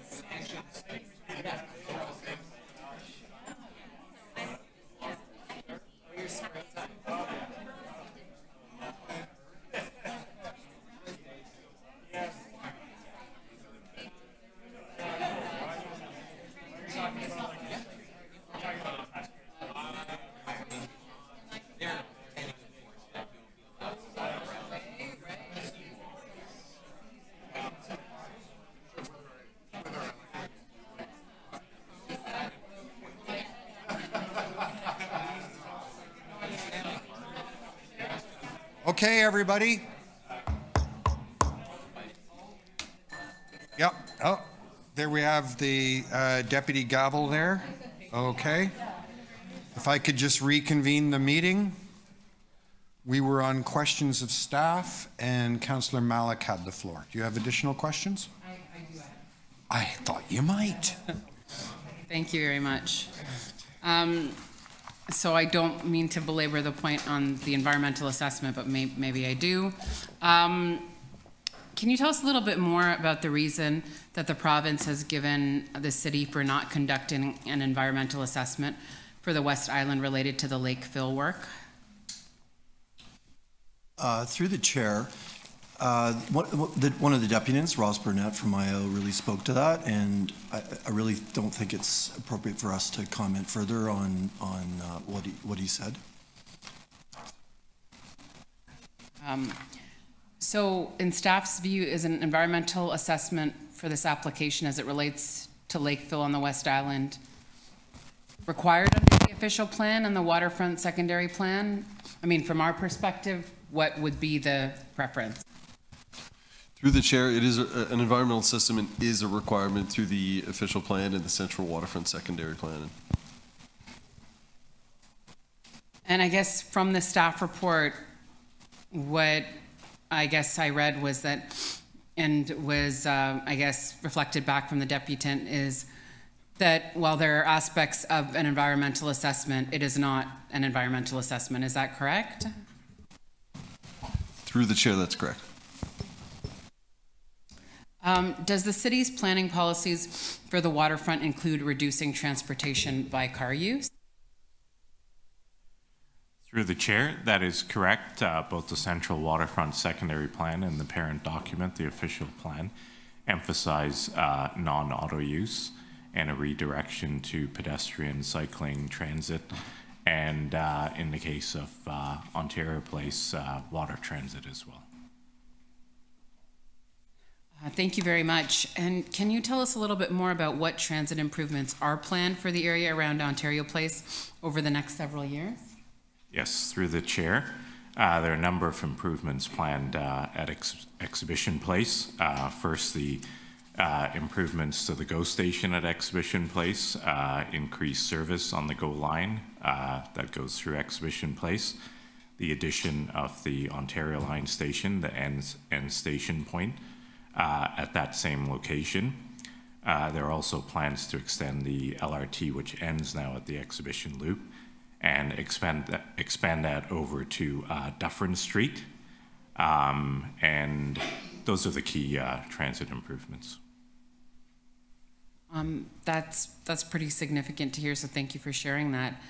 attention. Okay, everybody. Yep. Oh, there we have the uh, deputy gavel there. Okay. If I could just reconvene the meeting. We were on questions of staff, and Councillor Malik had the floor. Do you have additional questions? I, I do. I thought you might. Thank you very much. Um, so I don't mean to belabor the point on the environmental assessment, but may, maybe I do. Um, can you tell us a little bit more about the reason that the province has given the city for not conducting an environmental assessment for the West Island related to the lake fill work? Uh, through the chair, uh, the, one of the deputants, Ross Burnett from IO, really spoke to that, and I, I, really don't think it's appropriate for us to comment further on on uh, what he what he said. Um, so, in staff's view, is an environmental assessment for this application as it relates to lake fill on the West Island required under the official plan and the waterfront secondary plan? I mean, from our perspective, what would be the preference? Through the chair, it is a, an environmental assessment is a requirement through the official plan and the central waterfront secondary plan. And I guess from the staff report, what I guess I read was that, and was, uh, I guess, reflected back from the deputant is that while there are aspects of an environmental assessment, it is not an environmental assessment. Is that correct? Through the chair, that's correct. Um, does the city's planning policies for the waterfront include reducing transportation by car use? Through the chair, that is correct. Uh, both the central waterfront secondary plan and the parent document, the official plan, emphasize uh, non-auto use and a redirection to pedestrian, cycling, transit, and uh, in the case of uh, Ontario Place, uh, water transit as well. Uh, thank you very much. And can you tell us a little bit more about what transit improvements are planned for the area around Ontario Place over the next several years? Yes, through the chair. Uh, there are a number of improvements planned uh, at Ex Exhibition Place. Uh, first, the uh, improvements to the GO station at Exhibition Place, uh, increased service on the GO line that goes through Exhibition Place, the addition of the Ontario Line station, the end, end station point, uh, at that same location. Uh, there are also plans to extend the LRT, which ends now at the exhibition loop, and expand that, expand that over to uh, Dufferin Street. Um, and those are the key uh, transit improvements. Um, that's that's pretty significant to hear. So thank you for sharing that.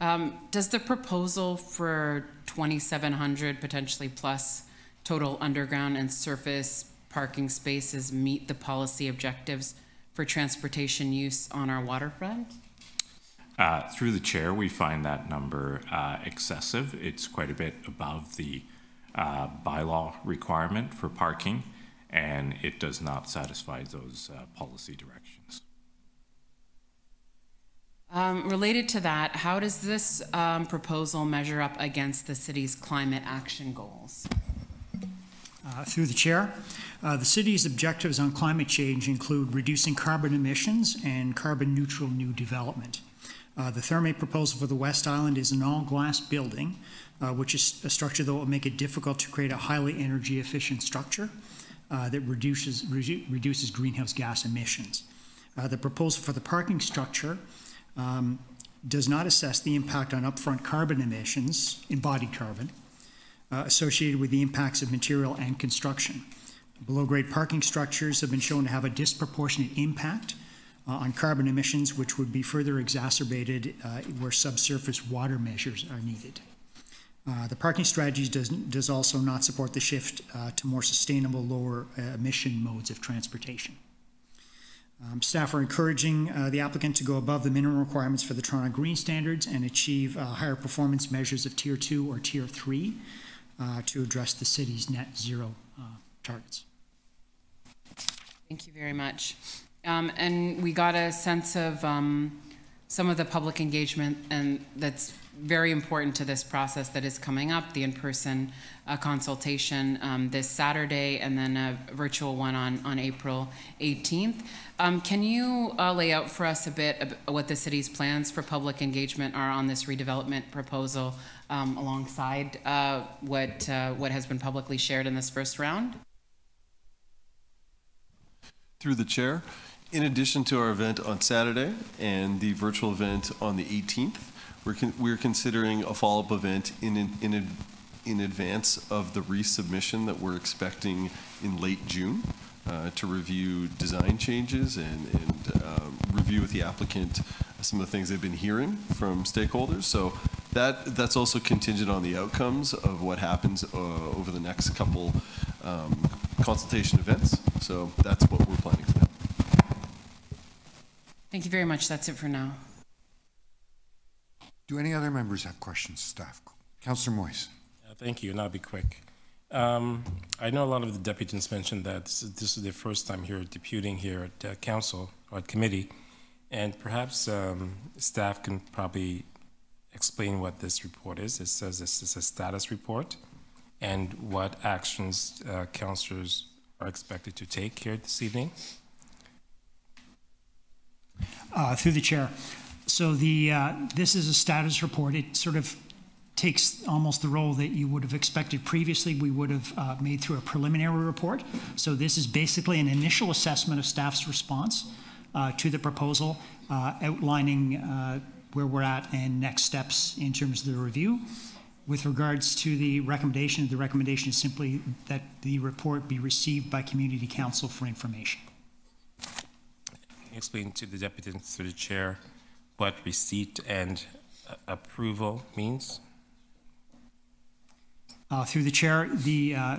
Um, does the proposal for 2,700 potentially plus total underground and surface parking spaces meet the policy objectives for transportation use on our waterfront? Uh, through the chair, we find that number uh, excessive. It's quite a bit above the uh, bylaw requirement for parking, and it does not satisfy those uh, policy directions. Um, related to that, how does this um, proposal measure up against the city's climate action goals? Uh, through the chair, uh, the city's objectives on climate change include reducing carbon emissions and carbon neutral new development. Uh, the Therme proposal for the West Island is an all glass building, uh, which is a structure that will make it difficult to create a highly energy efficient structure uh, that reduces, redu reduces greenhouse gas emissions. The proposal for the parking structure um, does not assess the impact on upfront carbon emissions, embodied carbon, associated with the impacts of material and construction. Below-grade parking structures have been shown to have a disproportionate impact uh, on carbon emissions, which would be further exacerbated uh, where subsurface water measures are needed. Uh, The parking strategy does, does also not support the shift uh, to more sustainable, lower uh, emission modes of transportation. Um, Staff are encouraging uh, the applicant to go above the minimum requirements for the Toronto Green Standards and achieve uh, higher performance measures of Tier 2 or Tier 3 uh, to address the city's net zero uh, targets. Thank you very much. Um, and we got a sense of, um, some of the public engagement and that's very important to this process that is coming up, the in-person uh, consultation um, this Saturday and then a virtual one on, on April 18th. Um, can you uh, lay out for us a bit what the city's plans for public engagement are on this redevelopment proposal um, alongside uh, what, uh, what has been publicly shared in this first round? Through the chair, in addition to our event on Saturday and the virtual event on the 18th, we're, con- we're considering a follow-up event in, in, in, in advance of the resubmission that we're expecting in late June uh, to review design changes and, and um, review with the applicant some of the things they've been hearing from stakeholders. So that, that's also contingent on the outcomes of what happens uh, over the next couple um, consultation events. So that's what we're planning for now. Thank you very much. That's it for now. Do any other members have questions, staff? Councillor Moise. Uh, Thank you, and I'll be quick. Um, I know a lot of the deputies mentioned that this is, this is their first time here deputing here at uh, council or at committee, and perhaps um, staff can probably explain what this report is. It says this is a status report, and what actions uh, councillors are expected to take here this evening. Uh, Through the chair. So the, uh, this is a status report. It sort of takes almost the role that you would have expected previously. We would have uh, made through a preliminary report. So this is basically an initial assessment of staff's response to the proposal, uh, outlining uh, where we're at and next steps in terms of the review. With regards to the recommendation, the recommendation is simply that the report be received by community council for information. Can you explain to the deputy and to the chair what receipt and uh, approval means? Uh, Through the chair, the, uh,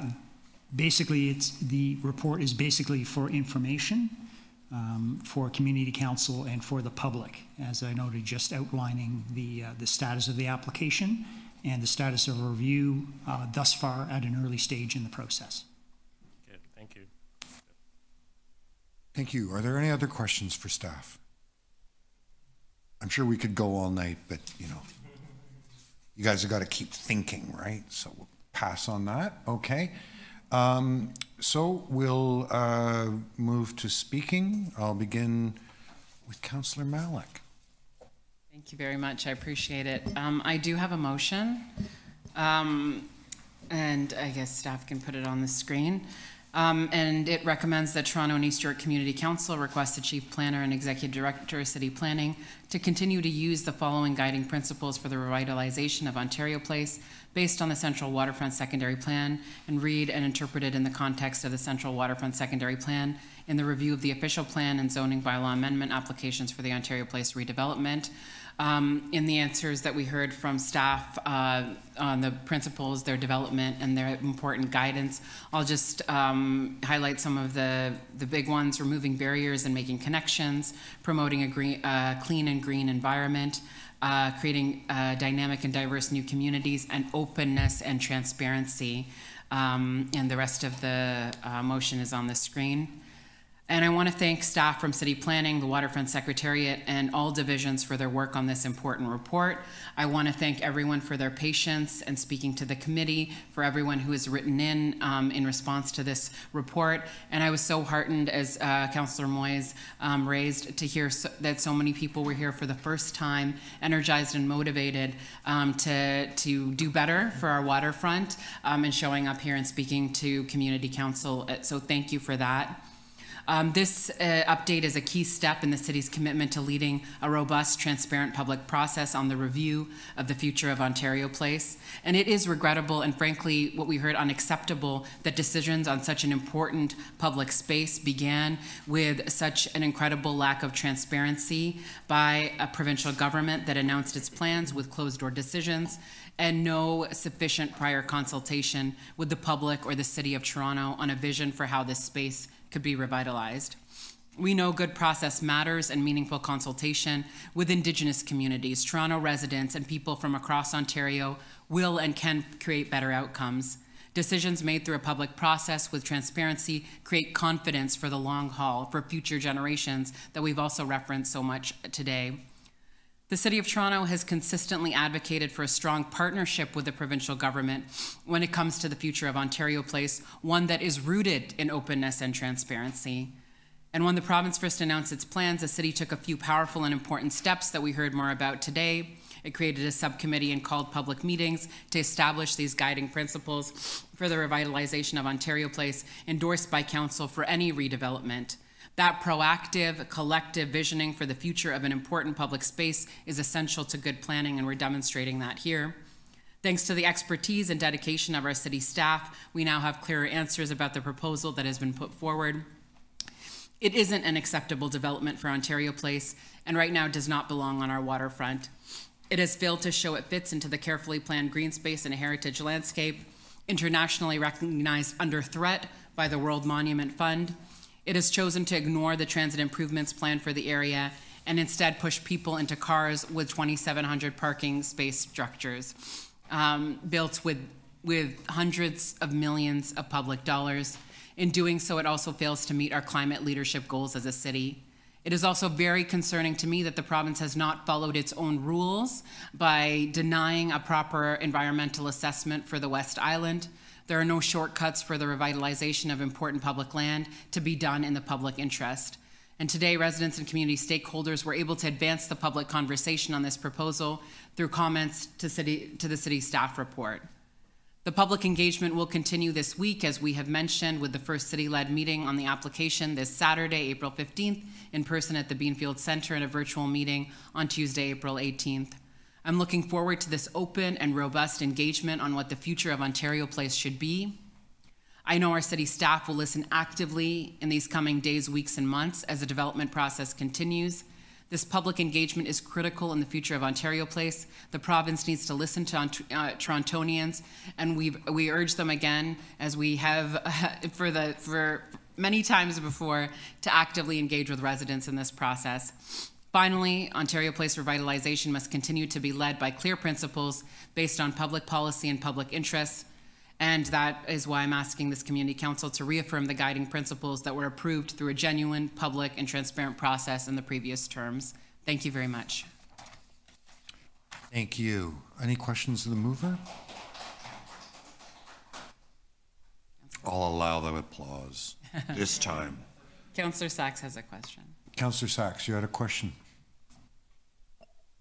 basically, it's, the report is basically for information, um, for community council and for the public. As I noted, just outlining the, uh, the status of the application and the status of review uh, thus far at an early stage in the process. Okay, thank you. Thank you. Are there any other questions for staff? I'm sure we could go all night, but, you know, you guys have got to keep thinking, right? So we'll pass on that, okay? Um, So we'll uh, move to speaking. I'll begin with Councillor Malik. Thank you very much. I appreciate it. Um, I do have a motion, um, and I guess staff can put it on the screen. Um, and it recommends that Toronto and East York Community Council request the Chief Planner and Executive Director of City Planning to continue to use the following guiding principles for the revitalization of Ontario Place based on the Central Waterfront Secondary Plan and read and interpret it in the context of the Central Waterfront Secondary Plan in the review of the official plan and zoning bylaw amendment applications for the Ontario Place redevelopment. Um, in the answers that we heard from staff uh, on the principles, their development, and their important guidance, I'll just um, highlight some of the, the big ones, removing barriers and making connections, promoting a green, uh, clean and green environment, uh, creating uh, dynamic and diverse new communities, and openness and transparency. Um, and the rest of the uh, motion is on the screen. And I want to thank staff from City Planning, the Waterfront Secretariat, and all divisions for their work on this important report. I want to thank everyone for their patience and speaking to the committee, for everyone who has written in um, in response to this report. And I was so heartened, as uh, Councillor Moise um, raised, to hear so, that so many people were here for the first time, energized and motivated um, to, to do better for our waterfront um, and showing up here and speaking to Community Council. Uh, So thank you for that. Um, this uh, update is a key step in the city's commitment to leading a robust, transparent public process on the review of the future of Ontario Place. And it is regrettable and frankly, what we heard unacceptable that decisions on such an important public space began with such an incredible lack of transparency by a provincial government that announced its plans with closed door decisions and no sufficient prior consultation with the public or the City of Toronto on a vision for how this space could be revitalized. We know good process matters and meaningful consultation with Indigenous communities, Toronto residents, and people from across Ontario will and can create better outcomes. Decisions made through a public process with transparency create confidence for the long haul for future generations that we've also referenced so much today. The City of Toronto has consistently advocated for a strong partnership with the provincial government when it comes to the future of Ontario Place, one that is rooted in openness and transparency. And when the province first announced its plans, the city took a few powerful and important steps that we heard more about today. It created a subcommittee and called public meetings to establish these guiding principles for the revitalization of Ontario Place, endorsed by Council for any redevelopment. That proactive, collective visioning for the future of an important public space is essential to good planning, and we're demonstrating that here. Thanks to the expertise and dedication of our city staff, we now have clearer answers about the proposal that has been put forward. It isn't an acceptable development for Ontario Place, and right now does not belong on our waterfront. It has failed to show it fits into the carefully planned green space and heritage landscape, internationally recognized under threat by the World Monument Fund, it has chosen to ignore the transit improvements planned for the area and instead push people into cars with 2,700 parking space structures um, built with, with hundreds of millions of public dollars. In doing so, it also fails to meet our climate leadership goals as a city. It is also very concerning to me that the province has not followed its own rules by denying a proper environmental assessment for the West Island, there are no shortcuts for the revitalization of important public land to be done in the public interest. And today, residents and community stakeholders were able to advance the public conversation on this proposal through comments to, city, to the city staff report. The public engagement will continue this week, as we have mentioned, with the first city-led meeting on the application this Saturday, April 15th, in person at the Beanfield Center, and a virtual meeting on Tuesday, April 18th. I'm looking forward to this open and robust engagement on what the future of Ontario Place should be. I know our city staff will listen actively in these coming days, weeks, and months as the development process continues. This public engagement is critical in the future of Ontario Place. The province needs to listen to uh, Torontonians, and we we urge them again, as we have uh, for the for many times before, to actively engage with residents in this process. Finally, Ontario Place revitalization must continue to be led by clear principles based on public policy and public interests. And that is why I'm asking this Community Council to reaffirm the guiding principles that were approved through a genuine, public, and transparent process in the previous terms. Thank you very much. Thank you. Any questions of the mover? I'll allow the applause this time. Councillor Saxe has a question. Councillor Saxe, you had a question.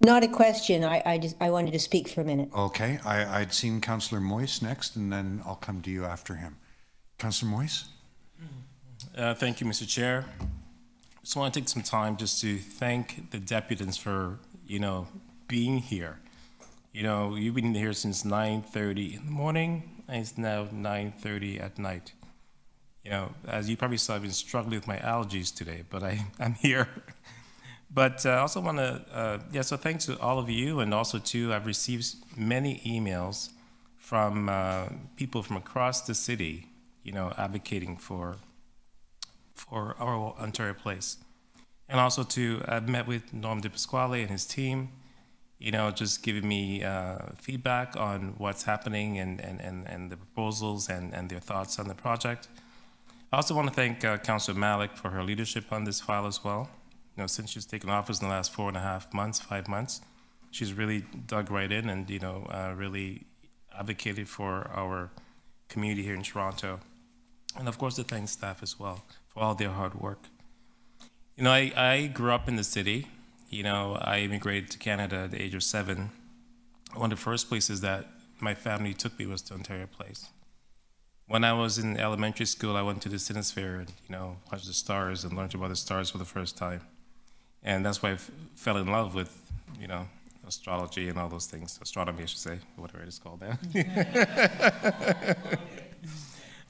Not a question. I, I just I wanted to speak for a minute. Okay, I, I'd seen Councillor Moise next, and then I'll come to you after him. Councillor Moise. Uh, thank you, Mr. Chair. Just want to take some time just to thank the deputants for you know being here. You know, you've been here since 9:30 in the morning, and it's now 9:30 at night. You know, as you probably saw, I've been struggling with my allergies today, but I, I'm here. But uh, I also want to, uh, yeah, so thanks to all of you, and also too, I've received many emails from uh, people from across the city, you know, advocating for for our Ontario Place. And also too, I've met with Norm Di Pasquale and his team, you know, just giving me uh, feedback on what's happening and, and, and, and the proposals and, and their thoughts on the project. I also want to thank uh, Councillor Malik for her leadership on this file as well. You know, since she's taken office in the last four and a half months, five months, she's really dug right in and you know uh, really advocated for our community here in Toronto, and of course to thank staff as well for all their hard work. You know, I, I grew up in the city. You know, I immigrated to Canada at the age of seven. One of the first places that my family took me was to Ontario Place. When I was in elementary school, I went to the Cinesphere and, you know, watched the stars and learned about the stars for the first time. And that's why I fell in love with, you know, astrology and all those things. Astronomy, I should say, whatever it is called now.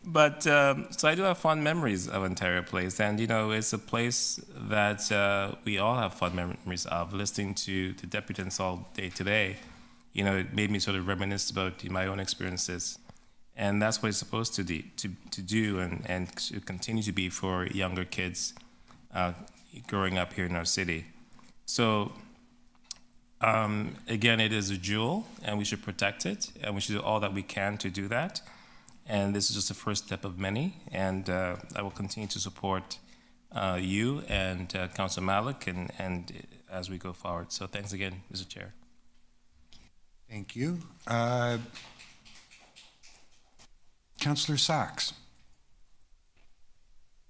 but um, so I do have fond memories of Ontario Place, and you know, it's a place that uh, we all have fond memories of. Listening to the deputants all day today, you know, it made me sort of reminisce about my own experiences, and that's what it's supposed to do, to, to do, and and to continue to be for younger kids uh, growing up here in our city. So. Um, again, it is a jewel, and we should protect it, and we should do all that we can to do that. And this is just the first step of many. And uh, I will continue to support uh, you and uh, Council Malik and, and as we go forward. So thanks again, Mr. Chair. Thank you. Councillor Saxe.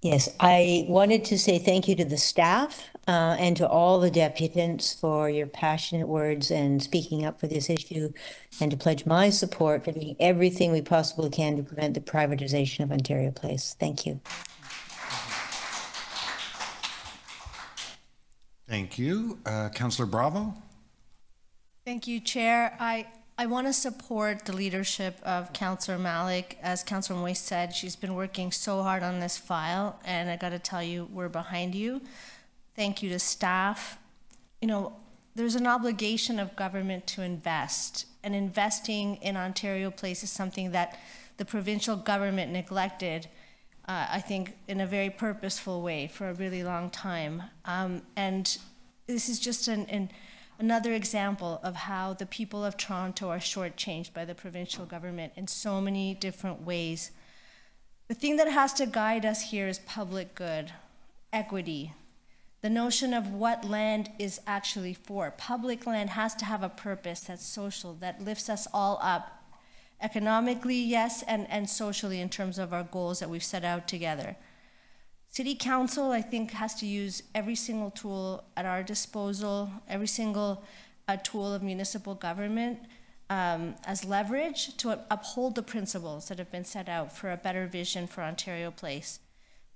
Yes, I wanted to say thank you to the staff uh, and to all the deputants for your passionate words and speaking up for this issue, and to pledge my support for doing everything we possibly can to prevent the privatization of Ontario Place. Thank you. Thank you. Uh, Councillor Bravo. Thank you, Chair. I, I want to support the leadership of Councillor Malik. As Councillor Moise said, she's been working so hard on this file, and I got to tell you, we're behind you. Thank you to staff. You know, there's an obligation of government to invest, and investing in Ontario Place is something that the provincial government neglected, uh, I think, in a very purposeful way for a really long time. Um, and this is just an, an another example of how the people of Toronto are shortchanged by the provincial government in so many different ways. The thing that has to guide us here is public good, equity, the notion of what land is actually for. Public land has to have a purpose that's social, that lifts us all up, economically, yes, and, and socially in terms of our goals that we've set out together. City Council, I think, has to use every single tool at our disposal, every single uh, tool of municipal government um, as leverage to uphold the principles that have been set out for a better vision for Ontario Place.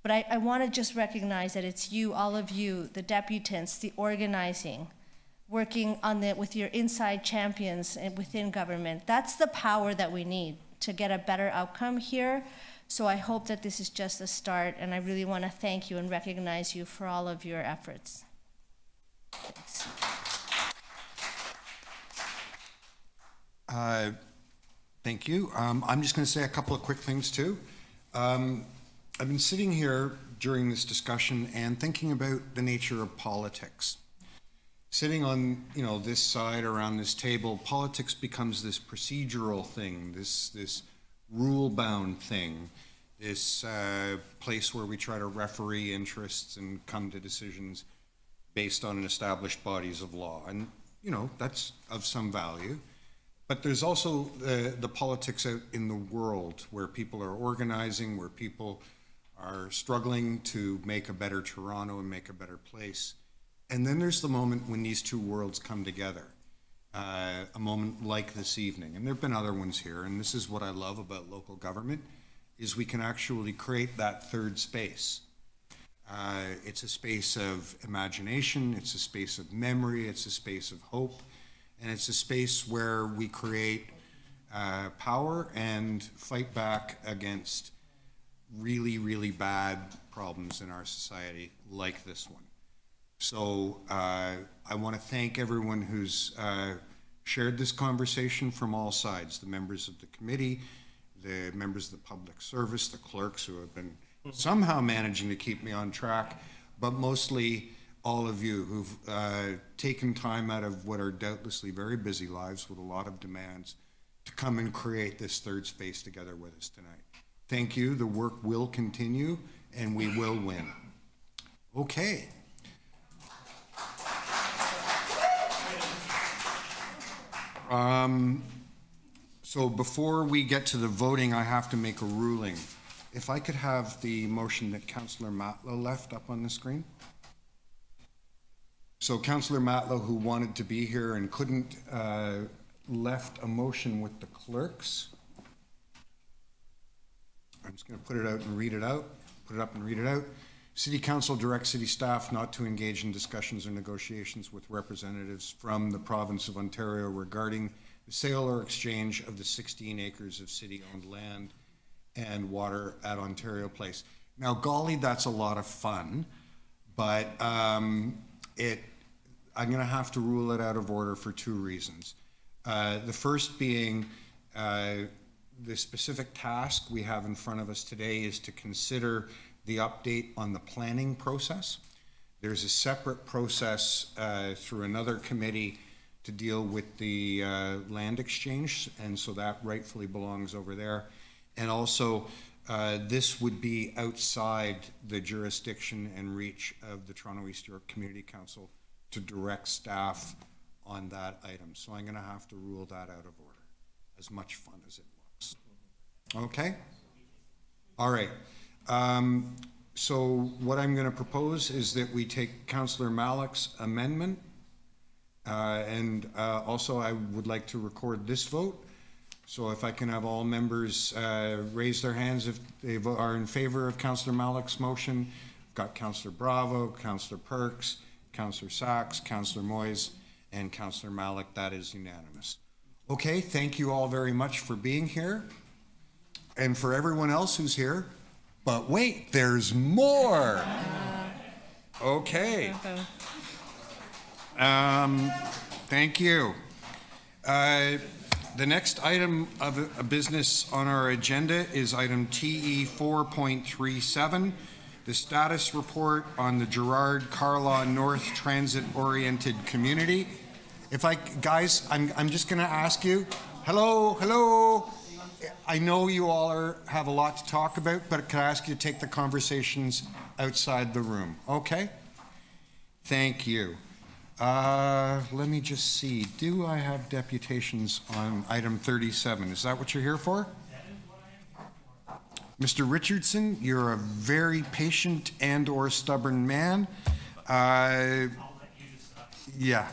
But I, I want to just recognize that it's you, all of you, the deputants, the organizing, working on the, with your inside champions within government. That's the power that we need to get a better outcome here. So I hope that this is just a start, and I really want to thank you and recognize you for all of your efforts. Thanks. Uh, thank you. Um, I'm just going to say a couple of quick things too. Um, I've been sitting here during this discussion and thinking about the nature of politics. Sitting on, you know, this side around this table, politics becomes this procedural thing, this this rule-bound thing, this uh, place where we try to referee interests and come to decisions based on established bodies of law. And, you know, that's of some value. But there's also the, the politics out in the world where people are organizing, where people are struggling to make a better Toronto and make a better place. And then there's the moment when these two worlds come together uh, a moment like this evening. And there have been other ones here, and this is what I love about local government, is we can actually create that third space. Uh, it's a space of imagination, it's a space of memory, it's a space of hope, and it's a space where we create uh, power and fight back against really, really bad problems in our society like this one. So uh, I want to thank everyone who's uh, shared this conversation from all sides, the members of the committee, the members of the public service, the clerks who have been somehow managing to keep me on track, but mostly all of you who've uh, taken time out of what are doubtlessly very busy lives with a lot of demands to come and create this third space together with us tonight. Thank you. The work will continue and we will win. Okay. Um, so before we get to the voting, I have to make a ruling. If I could have the motion that Councillor Matlow left up on the screen. So Councillor Matlow, who wanted to be here and couldn't, uh, left a motion with the clerks. I'm just going to put it out and read it out, put it up and read it out. City Council directs city staff not to engage in discussions or negotiations with representatives from the province of Ontario regarding the sale or exchange of the 16 acres of city-owned land and water at Ontario Place. Now, golly, that's a lot of fun, but um, it, I'm going to have to rule it out of order for two reasons. Uh, the first being uh, the specific task we have in front of us today is to consider the update on the planning process. There's a separate process uh, through another committee to deal with the uh, land exchange, and so that rightfully belongs over there. And also, uh, this would be outside the jurisdiction and reach of the Toronto East York Community Council to direct staff on that item. So I'm going to have to rule that out of order, as much fun as it looks. Okay? All right. Um, so what I'm going to propose is that we take Councillor Malik's amendment, uh, and uh, also I would like to record this vote. So if I can have all members uh, raise their hands if they are in favor of Councillor Malik's motion. I've got Councillor Bravo, Councillor Perks, Councillor Saxe, Councillor Moise, and Councillor Malik. That is unanimous. Okay, thank you all very much for being here. And for everyone else who's here, but wait, there's more. Okay. Um, thank you. Uh, the next item of a business on our agenda is item TE 4.37, the status report on the Gerrard Carlaw North Transit-Oriented Community. If I, guys, I'm, I'm just going to ask you, hello, hello. I know you all are, have a lot to talk about, but can I ask you to take the conversations outside the room? Okay? Thank you. Uh, let me just see. Do I have deputations on item 37? Is that what you're here for? Mr. Richardson, you're a very patient and or stubborn man. Uh, yeah.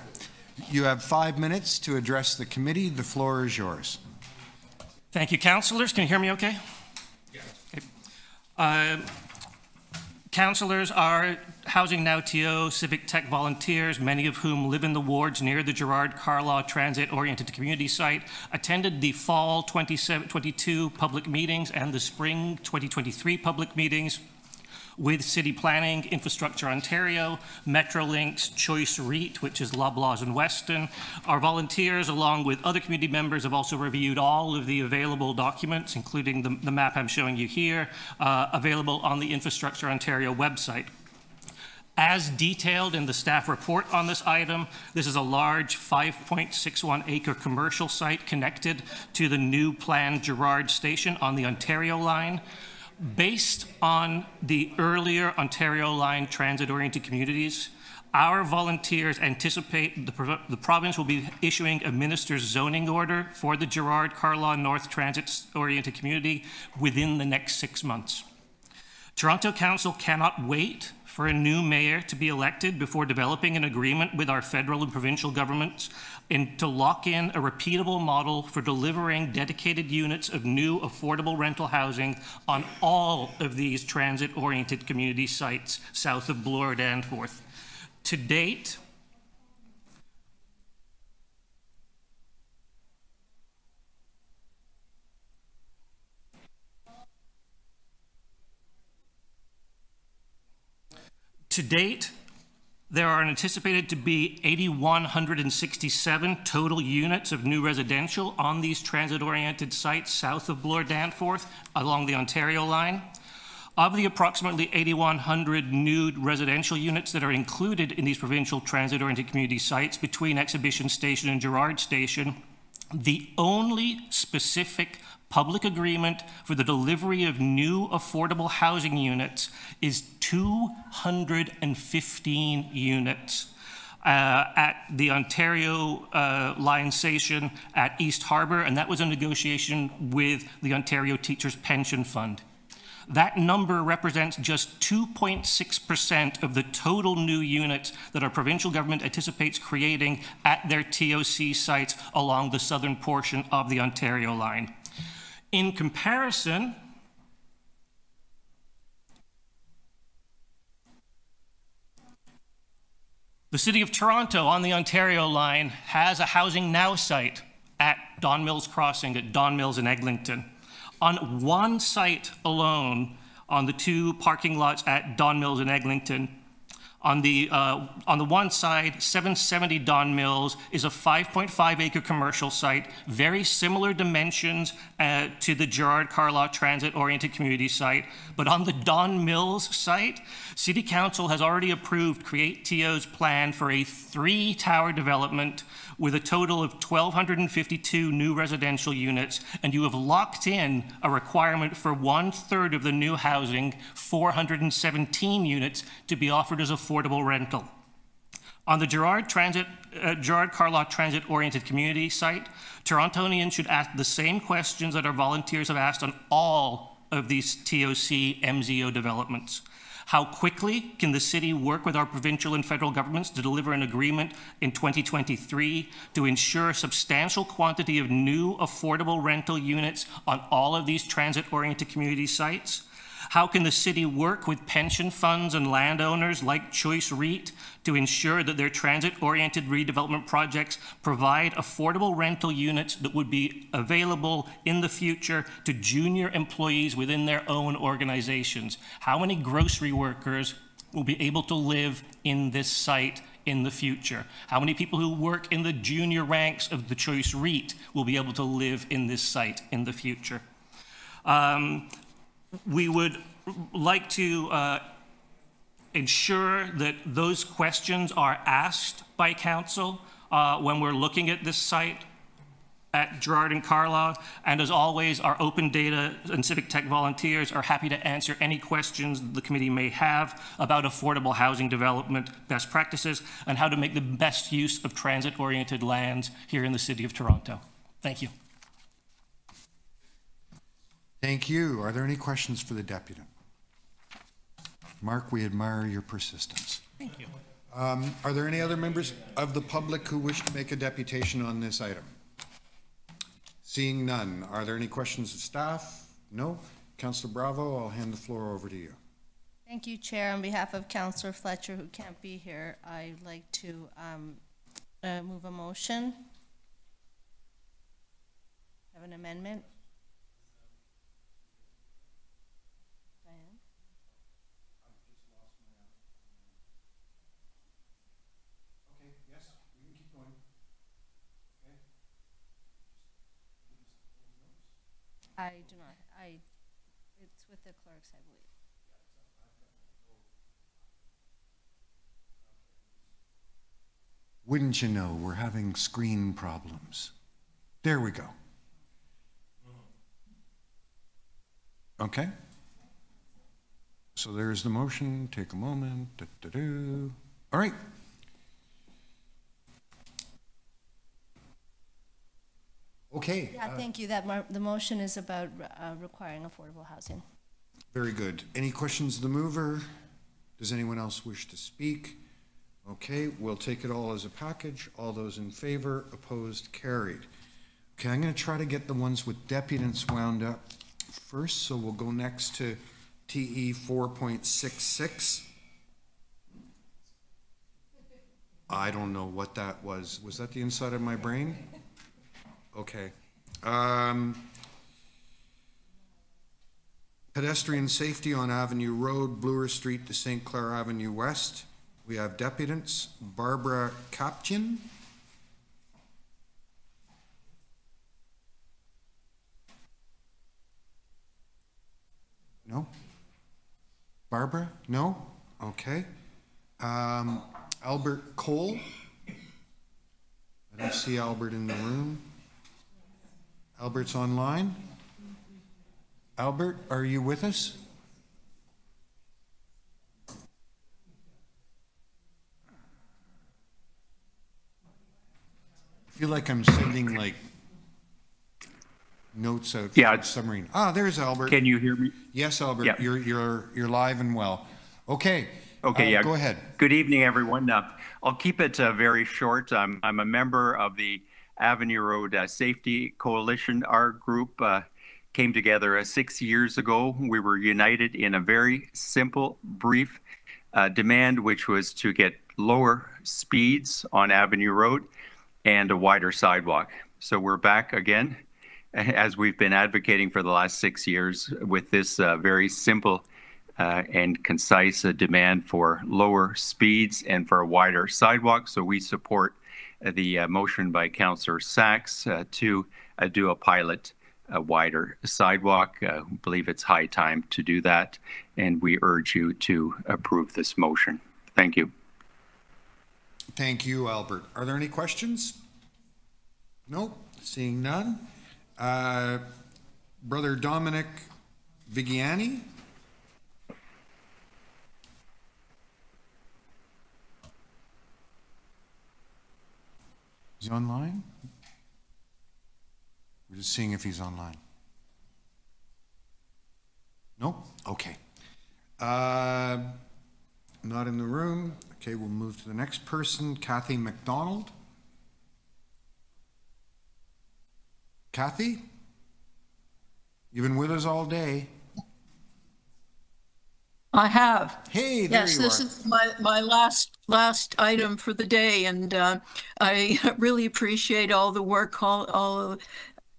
You have five minutes to address the committee. The floor is yours. Thank you, councillors. Can you hear me okay? Yeah. Okay. Uh, councillors are Housing Now TO civic tech volunteers, many of whom live in the wards near the Gerrard Carlaw Transit-Oriented Community Site, attended the fall 2022 public meetings and the spring 2023 public meetings with City Planning, Infrastructure Ontario, Metrolinx, Choice REIT, which is Loblaws and Weston. Our volunteers, along with other community members, have also reviewed all of the available documents, including the, the map I'm showing you here, uh, available on the Infrastructure Ontario website. As detailed in the staff report on this item, this is a large 5.61 acre commercial site connected to the new planned Gerrard station on the Ontario line. Based on the earlier Ontario line transit-oriented communities, our volunteers anticipate the, the, province will be issuing a minister's zoning order for the Gerrard Carlaw North transit-oriented community within the next six months. Toronto Council cannot wait for a new mayor to be elected before developing an agreement with our federal and provincial governments and to lock in a repeatable model for delivering dedicated units of new affordable rental housing on all of these transit-oriented community sites south of Bloor Danforth. To date, To date, there are anticipated to be 8,167 total units of new residential on these transit-oriented sites south of Bloor Danforth along the Ontario line. Of the approximately 8,100 new residential units that are included in these provincial transit-oriented community sites between Exhibition Station and Gerrard Station, the only specific public agreement for the delivery of new affordable housing units is 215 units. Uh, at the Ontario uh, line station at East Harbour, and that was a negotiation with the Ontario Teachers Pension Fund. That number represents just 2.6% of the total new units that our provincial government anticipates creating at their TOC sites along the southern portion of the Ontario line. In comparison, the City of Toronto on the Ontario line has a Housing Now site at Don Mills Crossing at Don Mills in Eglinton. On one site alone, on the two parking lots at Don Mills and Eglinton, on the, uh, on the one side, 770 Don Mills is a 5.5 acre commercial site, very similar dimensions uh, to the Gerrard Carlaw Transit Oriented Community site. But on the Don Mills site, City Council has already approved Create TO's plan for a three tower development with a total of 1,252 new residential units, and you have locked in a requirement for one third of the new housing, 417 units, to be offered as affordable rental. On the Gerrard Transit, uh, Gerrard Carlaw Transit Oriented Community site, Torontonians should ask the same questions that our volunteers have asked on all of these TOC MZO developments. How quickly can the city work with our provincial and federal governments to deliver an agreement in 2023 to ensure a substantial quantity of new affordable rental units on all of these transit-oriented community sites? How can the city work with pension funds and landowners like Choice REIT to ensure that their transit-oriented redevelopment projects provide affordable rental units that would be available in the future to junior employees within their own organizations? How many grocery workers will be able to live in this site in the future? How many people who work in the junior ranks of the Choice REIT will be able to live in this site in the future? Um, we would like to uh, ensure that those questions are asked by council uh, when we're looking at this site at Gerrard and Carlaw. And as always, our open data and civic tech volunteers are happy to answer any questions the committee may have about affordable housing development best practices and how to make the best use of transit-oriented lands here in the city of Toronto. Thank you. Thank you. Are there any questions for the deputant? Mark, we admire your persistence. Thank you. Um, Are there any other members of the public who wish to make a deputation on this item? Seeing none, are there any questions of staff? No? Councillor Bravo, I'll hand the floor over to you. Thank you, Chair. On behalf of Councillor Fletcher, who can't be here, I'd like to um, uh, move a motion. Have an amendment? Diane? Okay, yes, we can keep going. I do not, I, it's with the clerks, I believe. Wouldn't you know, we're having screen problems. There we go. Okay. So there's the motion. Take a moment. Da-da-do. All right. Okay. Yeah, uh, thank you. That, mar- the motion is about uh, requiring affordable housing. Very good. Any questions of the mover? Does anyone else wish to speak? Okay, we'll take it all as a package. All those in favor, opposed, carried. Okay, I'm going to try to get the ones with deputants wound up first, so we'll go next to TE 4.66. I don't know what that was. Was that the inside of my brain? Okay. Um, Pedestrian safety on Avenue Road, Bloor Street to St. Clair Avenue West. We have deputants, Barbara Kapchin. No? Barbara? No? Okay. Um, Albert Cole? I don't see Albert in the room. Albert's online? Albert, are you with us? I feel like I'm sending like notes out Yeah, it's- submarine. Ah, there's Albert. Can you hear me? Yes, Albert, Yeah. you're, you're, you're live and well. Okay. Okay, uh, yeah. Go ahead. Good evening, everyone. Uh, I'll keep it uh, very short. I'm, I'm a member of the Avenue Road uh, Safety Coalition. Our group uh, came together uh, six years ago. We were united in a very simple, brief demand, which was to get lower speeds on Avenue Road and a wider sidewalk. So we're back again, as we've been advocating for the last six years with this uh, very simple uh, and concise uh, demand for lower speeds and for a wider sidewalk. So we support the uh, motion by Councillor Saxe uh, to uh, do a pilot a wider sidewalk. Uh, believe it's high time to do that, and we urge you to approve this motion. Thank you. Thank you, Albert. Are there any questions? Nope, seeing none. Uh, Brother Dominic Vigiani? Is he online? We're just seeing if he's online. No? okay. Uh, Not in the room. Okay, we'll move to the next person, Kathy McDonald. Kathy? You've been with us all day. I have. Hey, there Yes, this are. is my, my last, last item for the day, and uh, I really appreciate all the work all, all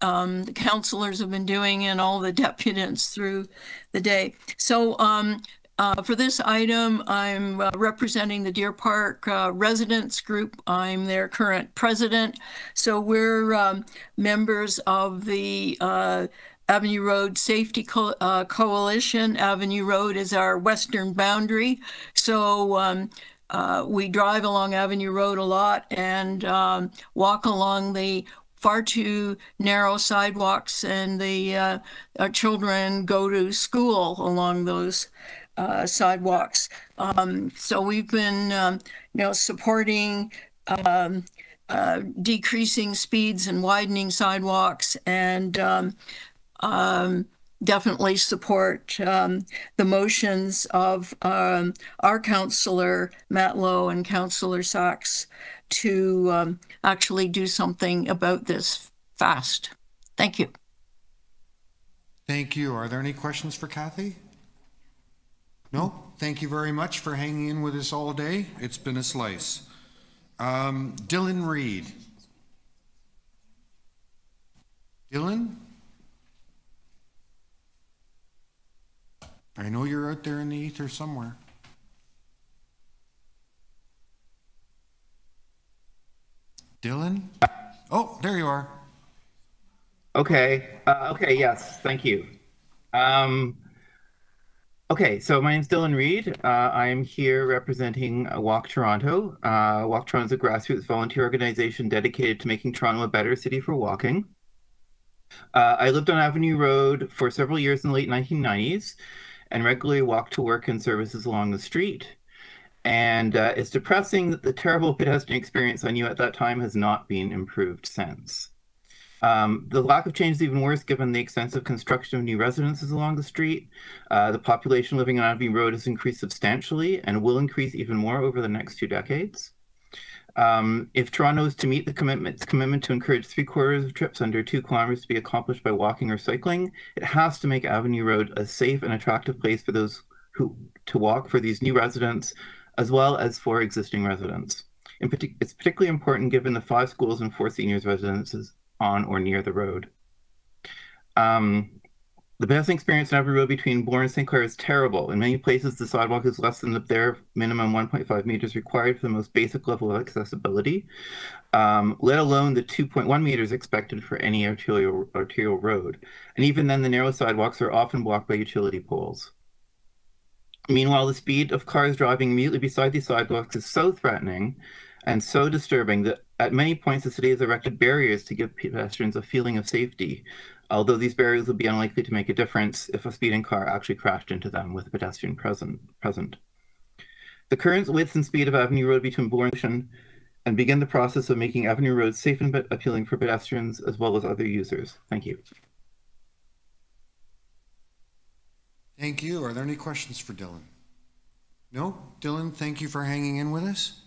um, the counselors have been doing and all the deputants through the day. So um, uh, for this item, I'm uh, representing the Deer Park uh, Residents Group. I'm their current president. So we're um, members of the uh, Avenue Road Safety Co- uh, Coalition. Avenue Road is our western boundary. So um, uh, we drive along Avenue Road a lot and um, walk along the far too narrow sidewalks, and the uh, children go to school along those uh, sidewalks. Um, so we've been, um, you know, supporting um, uh, decreasing speeds and widening sidewalks, and um, definitely support um, the motions of um, our counselor Matlow and Counselor Saxe to um, actually do something about this fast. Thank you. Thank you. Are there any questions for Kathy? No? Thank you very much for hanging in with us all day. It's been a slice. Um, Dylan Reed. Dylan? I know you're out there in the ether somewhere. Dylan? Oh, there you are. Okay. Uh, okay. Yes. Thank you. Um, okay. So my name's Dylan Reed. Uh, I'm here representing Walk Toronto. Uh, Walk Toronto is a grassroots volunteer organization dedicated to making Toronto a better city for walking. Uh, I lived on Avenue Road for several years in the late 1990s and regularly walk to work and services along the street. And uh, it's depressing that the terrible pedestrian experience I knew at that time has not been improved since. Um, the lack of change is even worse given the extensive construction of new residences along the street. Uh, the population living on Avenue Road has increased substantially and will increase even more over the next two decades. Um, if Toronto is to meet the commitment, its commitment to encourage three quarters of trips under two kilometers to be accomplished by walking or cycling, it has to make Avenue Road a safe and attractive place for those who to walk for these new residents, as well as for existing residents. Partic- it's particularly important given the five schools and four seniors residences on or near the road. Um, the pedestrian experience on Avenue Road between Bloor and St. Clair is terrible. In many places, the sidewalk is less than the bare minimum 1.5 meters required for the most basic level of accessibility, um, let alone the 2.1 meters expected for any arterial, arterial road. And even then, the narrow sidewalks are often blocked by utility poles. Meanwhile, the speed of cars driving immediately beside these sidewalks is so threatening and so disturbing that at many points the city has erected barriers to give pedestrians a feeling of safety, although these barriers would be unlikely to make a difference if a speeding car actually crashed into them with a pedestrian present. present. The current width and speed of Avenue Road between Bloor and begin the process of making Avenue Road safe and appealing for pedestrians as well as other users. Thank you. Thank you. Are there any questions for Dylan? No? Dylan, thank you for hanging in with us.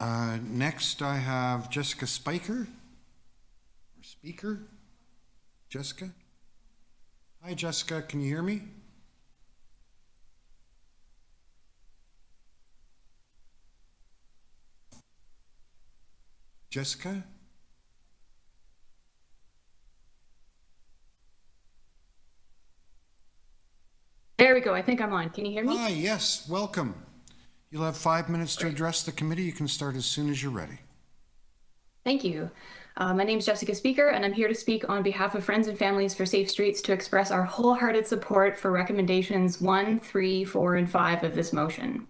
Uh, next, I have Jessica Spiker. Or Speaker? Jessica? Hi, Jessica. Can you hear me? Jessica? There we go. I think I'm on. Can you hear me? Hi, yes, welcome. You'll have five minutes to address the committee. You can start as soon as you're ready. Thank you. Uh, my name is Jessica Speaker, and I'm here to speak on behalf of Friends and Families for Safe Streets to express our wholehearted support for recommendations one, three, four, and five of this motion.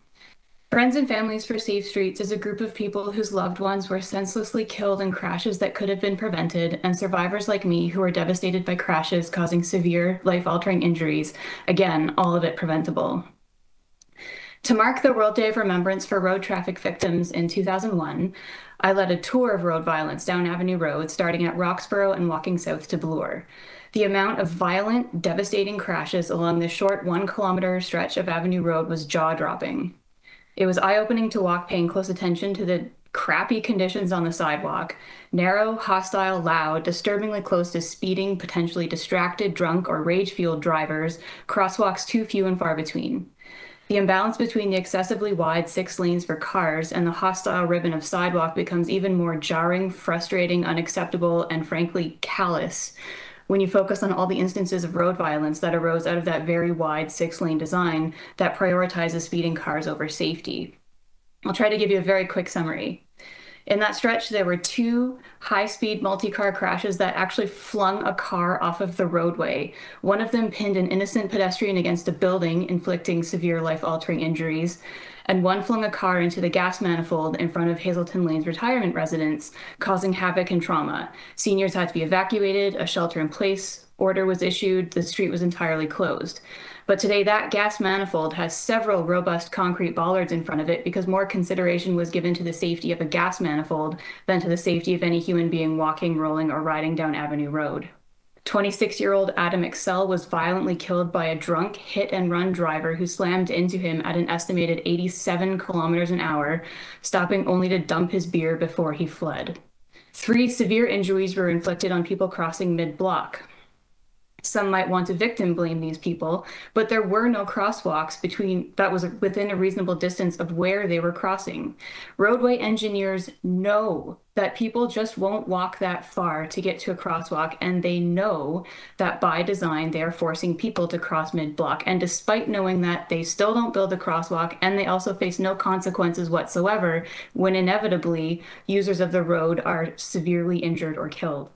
Friends and Families for Safe Streets is a group of people whose loved ones were senselessly killed in crashes that could have been prevented, and survivors like me who are devastated by crashes causing severe, life altering injuries. Again, all of it preventable. To mark the World Day of Remembrance for Road Traffic Victims in 2001, I led a tour of road violence down Avenue Road, starting at Roxborough and walking south to Bloor. The amount of violent, devastating crashes along this short one kilometer stretch of Avenue Road was jaw dropping. It was eye opening to walk paying close attention to the crappy conditions on the sidewalk narrow, hostile, loud, disturbingly close to speeding, potentially distracted, drunk, or rage fueled drivers, crosswalks too few and far between. The imbalance between the excessively wide six lanes for cars and the hostile ribbon of sidewalk becomes even more jarring, frustrating, unacceptable, and frankly callous when you focus on all the instances of road violence that arose out of that very wide six lane design that prioritizes speeding cars over safety. I'll try to give you a very quick summary. In that stretch, there were two high speed multi car crashes that actually flung a car off of the roadway. One of them pinned an innocent pedestrian against a building, inflicting severe life altering injuries and one flung a car into the gas manifold in front of Hazelton Lane's retirement residence, causing havoc and trauma. Seniors had to be evacuated, a shelter in place order was issued, the street was entirely closed. But today, that gas manifold has several robust concrete bollards in front of it because more consideration was given to the safety of a gas manifold than to the safety of any human being walking, rolling, or riding down Avenue Road. 26 year old Adam Excel was violently killed by a drunk hit and run driver who slammed into him at an estimated 87 kilometers an hour, stopping only to dump his beer before he fled. Three severe injuries were inflicted on people crossing mid block. Some might want to victim blame these people, but there were no crosswalks between that was within a reasonable distance of where they were crossing. Roadway engineers know that people just won't walk that far to get to a crosswalk, and they know that by design they are forcing people to cross mid block. And despite knowing that, they still don't build a crosswalk, and they also face no consequences whatsoever when inevitably users of the road are severely injured or killed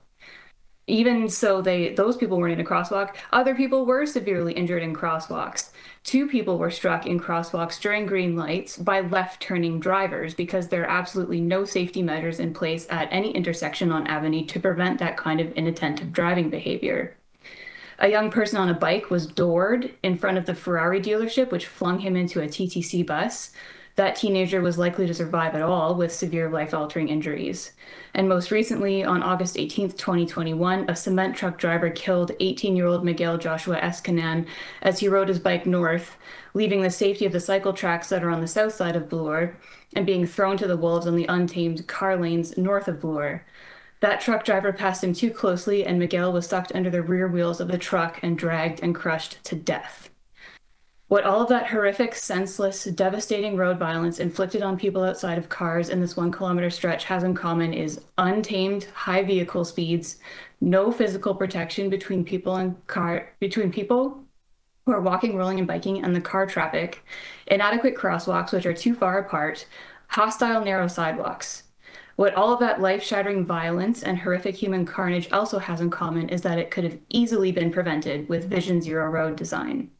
even so they those people weren't in a crosswalk. Other people were severely injured in crosswalks. Two people were struck in crosswalks during green lights by left turning drivers because there are absolutely no safety measures in place at any intersection on avenue to prevent that kind of inattentive driving behavior. A young person on a bike was doored in front of the ferrari dealership which flung him into a ttc bus that teenager was likely to survive at all with severe life altering injuries. And most recently, on August 18, 2021, a cement truck driver killed 18 year old Miguel Joshua Escanan as he rode his bike north, leaving the safety of the cycle tracks that are on the south side of Bloor and being thrown to the wolves on the untamed car lanes north of Bloor. That truck driver passed him too closely, and Miguel was sucked under the rear wheels of the truck and dragged and crushed to death. What all of that horrific, senseless, devastating road violence inflicted on people outside of cars in this one kilometer stretch has in common is untamed high vehicle speeds, no physical protection between people and car between people who are walking, rolling, and biking and the car traffic, inadequate crosswalks which are too far apart, hostile narrow sidewalks. What all of that life shattering violence and horrific human carnage also has in common is that it could have easily been prevented with Vision Zero road design.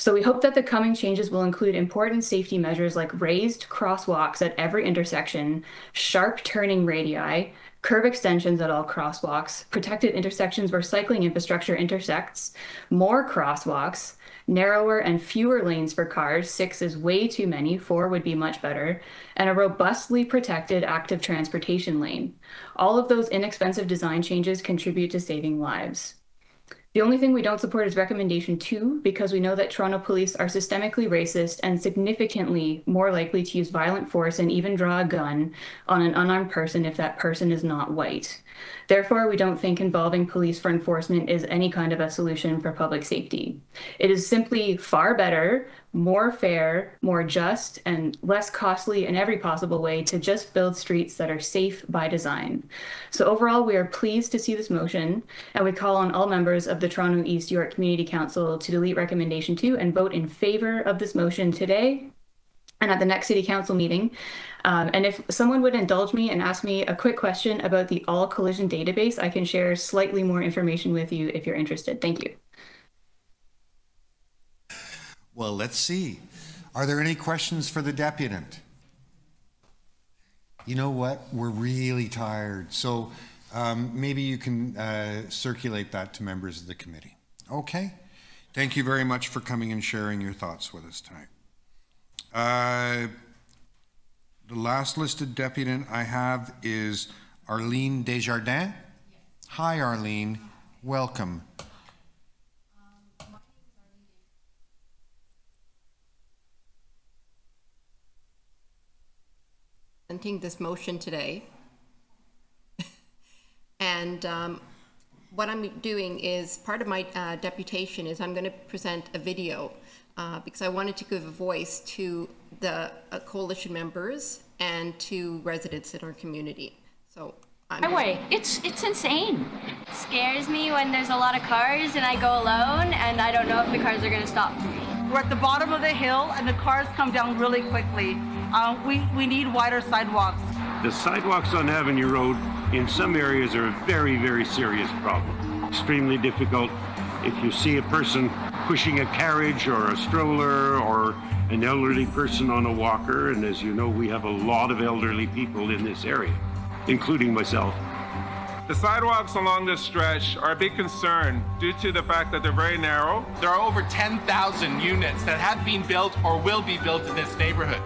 So we hope that the coming changes will include important safety measures like raised crosswalks at every intersection, sharp turning radii, curb extensions at all crosswalks, protected intersections where cycling infrastructure intersects, more crosswalks, narrower and fewer lanes for cars, six is way too many, four would be much better, and a robustly protected active transportation lane. All of those inexpensive design changes contribute to saving lives. The only thing we don't support is recommendation two, because we know that Toronto police are systemically racist and significantly more likely to use violent force and even draw a gun on an unarmed person if that person is not white. Therefore, we don't think involving police for enforcement is any kind of a solution for public safety. It is simply far better, more fair, more just, and less costly in every possible way to just build streets that are safe by design. So overall, we are pleased to see this motion, and we call on all members of the Toronto East York Community Council to delete recommendation two and vote in favor of this motion today and at the next city council meeting. Um, and if someone would indulge me and ask me a quick question about the all collision database, I can share slightly more information with you if you're interested. Thank you. Well, let's see. Are there any questions for the deputant? You know what? We're really tired. So um, maybe you can uh, circulate that to members of the committee. Okay. Thank you very much for coming and sharing your thoughts with us tonight. Uh, the last listed deputant I have is Arlene Desjardins. Hi, Arlene. Welcome. presenting this motion today. and um, what I'm doing is part of my uh, deputation is I'm going to present a video uh, because I wanted to give a voice to the uh, coalition members and to residents in our community. So I'm highway. It's it's insane. It scares me when there's a lot of cars and I go alone and I don't know if the cars are going to stop for me. We're at the bottom of the hill and the cars come down really quickly. Uh, we, we need wider sidewalks. The sidewalks on Avenue Road in some areas are a very, very serious problem. Extremely difficult. If you see a person pushing a carriage or a stroller or an elderly person on a walker, and as you know, we have a lot of elderly people in this area, including myself. The sidewalks along this stretch are a big concern due to the fact that they're very narrow. There are over 10,000 units that have been built or will be built in this neighborhood.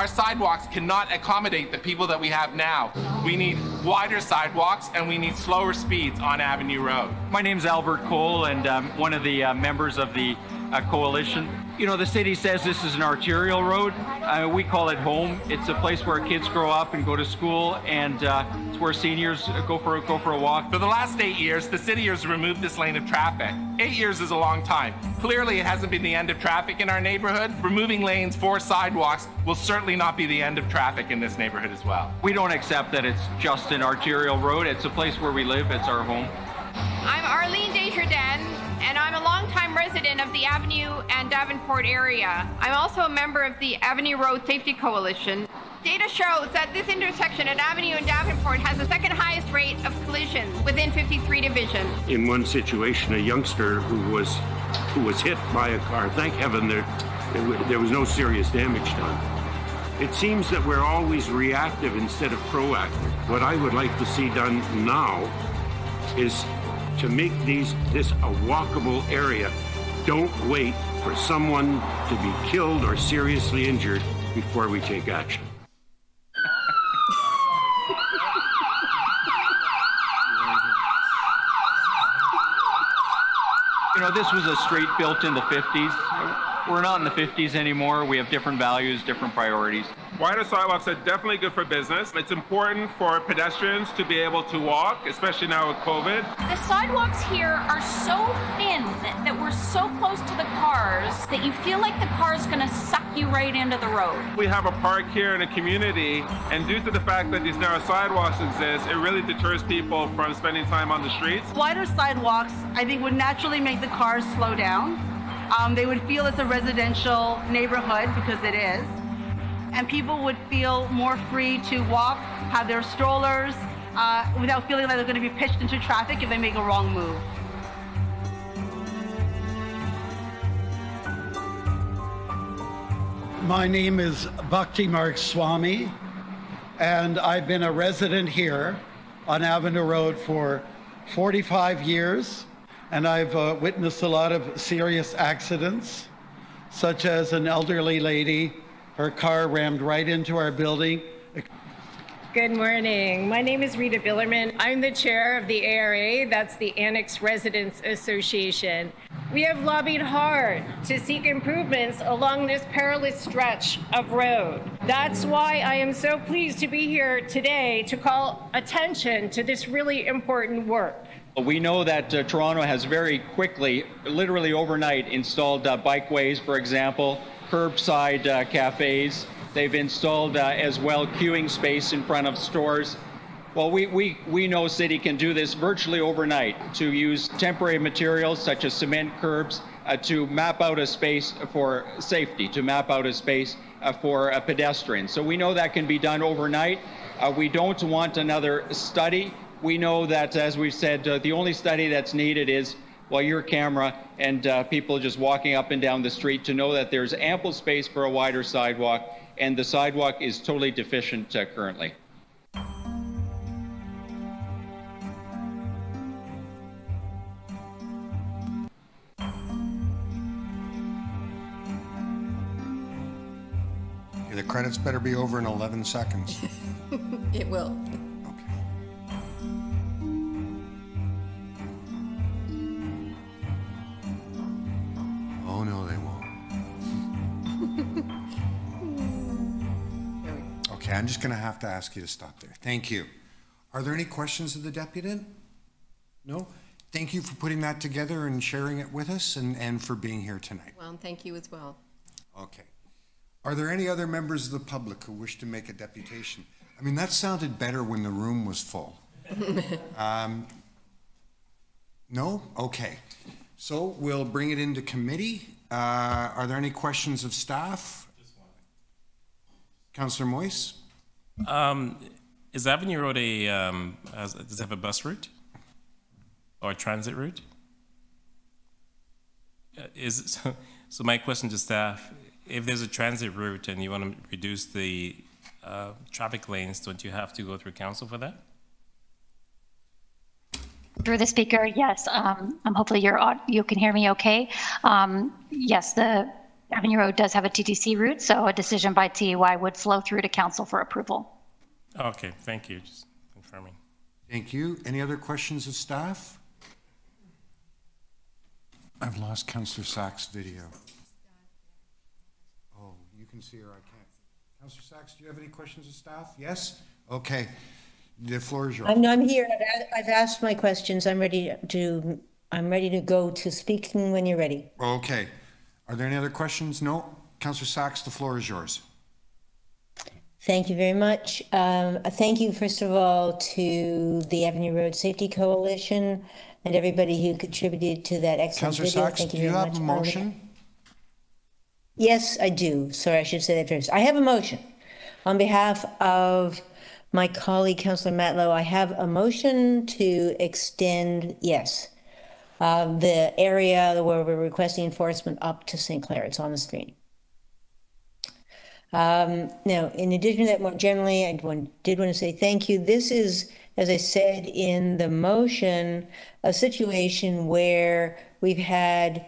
Our sidewalks cannot accommodate the people that we have now. We need wider sidewalks and we need slower speeds on Avenue Road. My name is Albert Cole and I'm one of the uh, members of the uh, coalition. You know, the city says this is an arterial road. Uh, we call it home. It's a place where kids grow up and go to school, and uh, it's where seniors go for a, go for a walk. For the last eight years, the city has removed this lane of traffic. Eight years is a long time. Clearly, it hasn't been the end of traffic in our neighborhood. Removing lanes for sidewalks will certainly not be the end of traffic in this neighborhood as well. We don't accept that it's just an arterial road. It's a place where we live. It's our home. I'm Arlene Desjardins, and Of the Avenue and Davenport area. I'm also a member of the Avenue Road Safety Coalition. Data shows that this intersection at Avenue and Davenport has the second highest rate of collisions within 53 Division. In one situation, a youngster who was who was hit by a car. Thank heaven there there was no serious damage done. It seems that we're always reactive instead of proactive. What I would like to see done now is to make these this a walkable area. Don't wait for someone to be killed or seriously injured before we take action. You know, this was a street built in the 50s. We're not in the 50s anymore. We have different values, different priorities. Wider sidewalks are definitely good for business. It's important for pedestrians to be able to walk, especially now with COVID. The sidewalks here are so thin that we're so close to the cars that you feel like the car's going to suck you right into the road. We have a park here in a community, and due to the fact that these narrow sidewalks exist, it really deters people from spending time on the streets. Wider sidewalks, I think, would naturally make the cars slow down. Um, they would feel it's a residential neighborhood because it is. And people would feel more free to walk, have their strollers, uh, without feeling like they're going to be pitched into traffic if they make a wrong move. My name is Bhakti Mark Swami, and I've been a resident here on Avenue Road for 45 years and I've uh, witnessed a lot of serious accidents, such as an elderly lady, her car rammed right into our building. Good morning. My name is Rita Billerman. I'm the chair of the ARA, that's the Annex Residents Association. We have lobbied hard to seek improvements along this perilous stretch of road. That's why I am so pleased to be here today to call attention to this really important work. We know that uh, Toronto has very quickly, literally overnight, installed uh, bikeways, for example, curbside uh, cafes. They've installed uh, as well queuing space in front of stores. Well, we, we, we know City can do this virtually overnight to use temporary materials such as cement curbs uh, to map out a space for safety, to map out a space uh, for a pedestrian. So we know that can be done overnight. Uh, we don't want another study. We know that, as we've said, uh, the only study that's needed is well, your camera and uh, people just walking up and down the street to know that there's ample space for a wider sidewalk, and the sidewalk is totally deficient uh, currently. The credits better be over in 11 seconds. It will. Oh, no, they won't. Okay, I'm just going to have to ask you to stop there. Thank you. Are there any questions of the deputant? No? Thank you for putting that together and sharing it with us and, and for being here tonight. Well, and thank you as well. Okay. Are there any other members of the public who wish to make a deputation? I mean, that sounded better when the room was full. Um, No? Okay. So we'll bring it into committee. Uh, Are there any questions of staff? Councillor Moise? Um, is Avenue Road a, um, has, does it have a bus route? Or a transit route? Uh, Is, so, so my question to staff, if there's a transit route and you want to reduce the, uh, traffic lanes, don't you have to go through council for that? Through the speaker, yes. Um, um, hopefully you're, au- you can hear me okay. Um, yes, the Avenue Road does have a TTC route, so a decision by TEY would flow through to council for approval. Okay, thank you, just confirming. Thank you. Any other questions of staff? I've lost Councillor Saxe' video. Oh, you can see her, I can't. Councillor Saxe, do you have any questions of staff? Yes? Okay. The floor is yours. I'm, I'm here. I've, a- I've asked my questions. I'm ready to, I'm ready to go to speaking when you're ready. Okay. Are there any other questions? No? Councillor Saxe, the floor is yours. Thank you very much. Um, uh, thank you, first of all, to the Avenue Road Safety Coalition and everybody who contributed to that excellent Councillor video. Saxe, Thank do you you very have a motion? Yes, I do. Sorry, I should say that first. I have a motion. On behalf of my colleague, Councillor Matlow, I have a motion to extend, yes, uh, the area where we're requesting enforcement up to St. Clair. It's on the screen. Um, now, in addition to that, more generally, I did want to say thank you. This is, as I said in the motion, a situation where we've had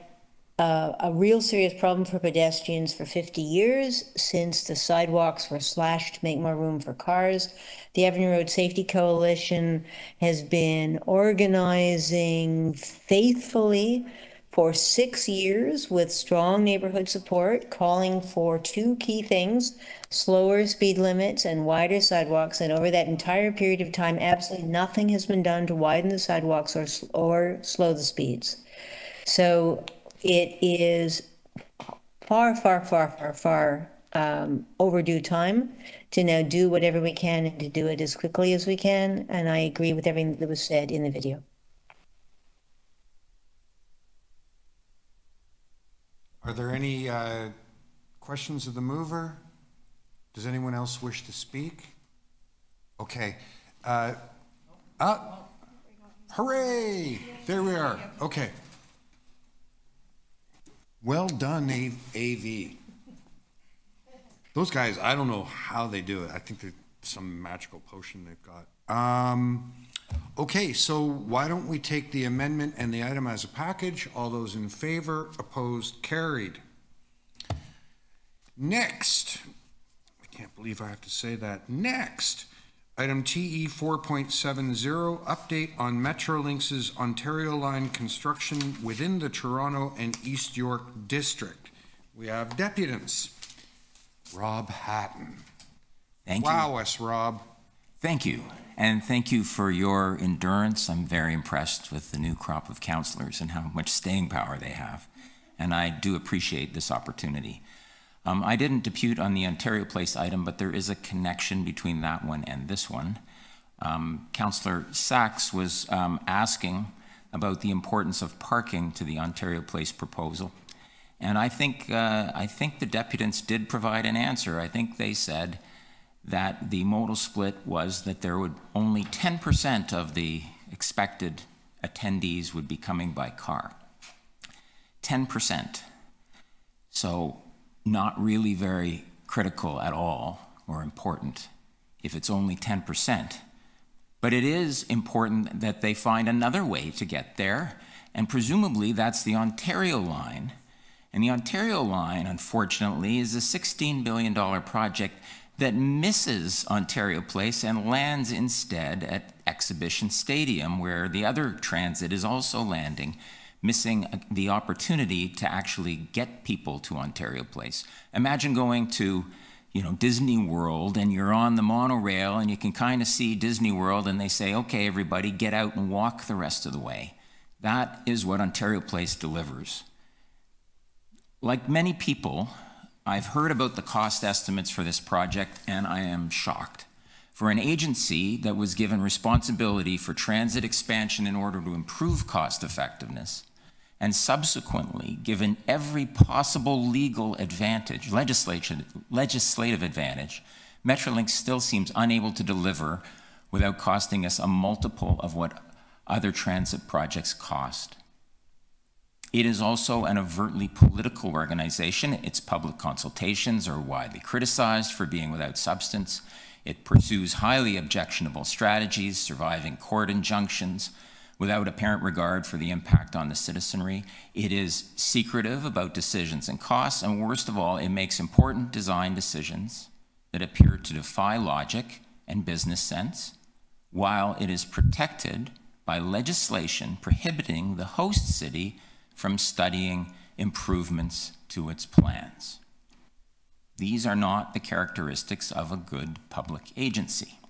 uh, a real serious problem for pedestrians for 50 years since the sidewalks were slashed to make more room for cars. The Avenue Road Safety Coalition has been organizing faithfully for six years with strong neighborhood support, calling for two key things slower speed limits and wider sidewalks. And over that entire period of time, absolutely nothing has been done to widen the sidewalks or, or slow the speeds. So it is far, far, far, far, far um, overdue time to now do whatever we can and to do it as quickly as we can. And I agree with everything that was said in the video. Are there any uh, questions of the mover? Does anyone else wish to speak? Okay. Uh, ah, hooray! There we are. Okay. Well done, AV. Those guys, I don't know how they do it. I think there's some magical potion they've got. Um, okay, so why don't we take the amendment and the item as a package? All those in favor, opposed, carried. Next, I can't believe I have to say that. Next, item TE 4.70, update on Metrolinx's Ontario Line construction within the Toronto and East York District. We have deputants. Rob Hatton. Thank you. Wow us, Rob. Thank you. And thank you for your endurance. I'm very impressed with the new crop of councillors and how much staying power they have. And I do appreciate this opportunity. Um, I didn't depute on the Ontario Place item, but there is a connection between that one and this one. Um, Councillor Saxe was um, asking about the importance of parking to the Ontario Place proposal. And I think, uh, I think the deputants did provide an answer. I think they said that the modal split was that there would only 10% of the expected attendees would be coming by car. 10%. So not really very critical at all or important if it's only 10%. But it is important that they find another way to get there, and presumably that's the Ontario line. And the Ontario line, unfortunately, is a $16 billion project that misses Ontario Place and lands instead at Exhibition Stadium, where the other transit is also landing, missing the opportunity to actually get people to Ontario Place. Imagine going to you know, Disney World and you're on the monorail and you can kind of see Disney World and they say, okay, everybody, get out and walk the rest of the way. That is what Ontario Place delivers. Like many people, I've heard about the cost estimates for this project and I am shocked. For an agency that was given responsibility for transit expansion in order to improve cost effectiveness, and subsequently given every possible legal advantage, legislative advantage, Metrolinx still seems unable to deliver without costing us a multiple of what other transit projects cost. It is also an overtly political organization. Its public consultations are widely criticized for being without substance. It pursues highly objectionable strategies, surviving court injunctions, without apparent regard for the impact on the citizenry. It is secretive about decisions and costs, and worst of all, it makes important design decisions that appear to defy logic and business sense, while it is protected by legislation prohibiting the host city from studying improvements to its plans. These are not the characteristics of a good public agency.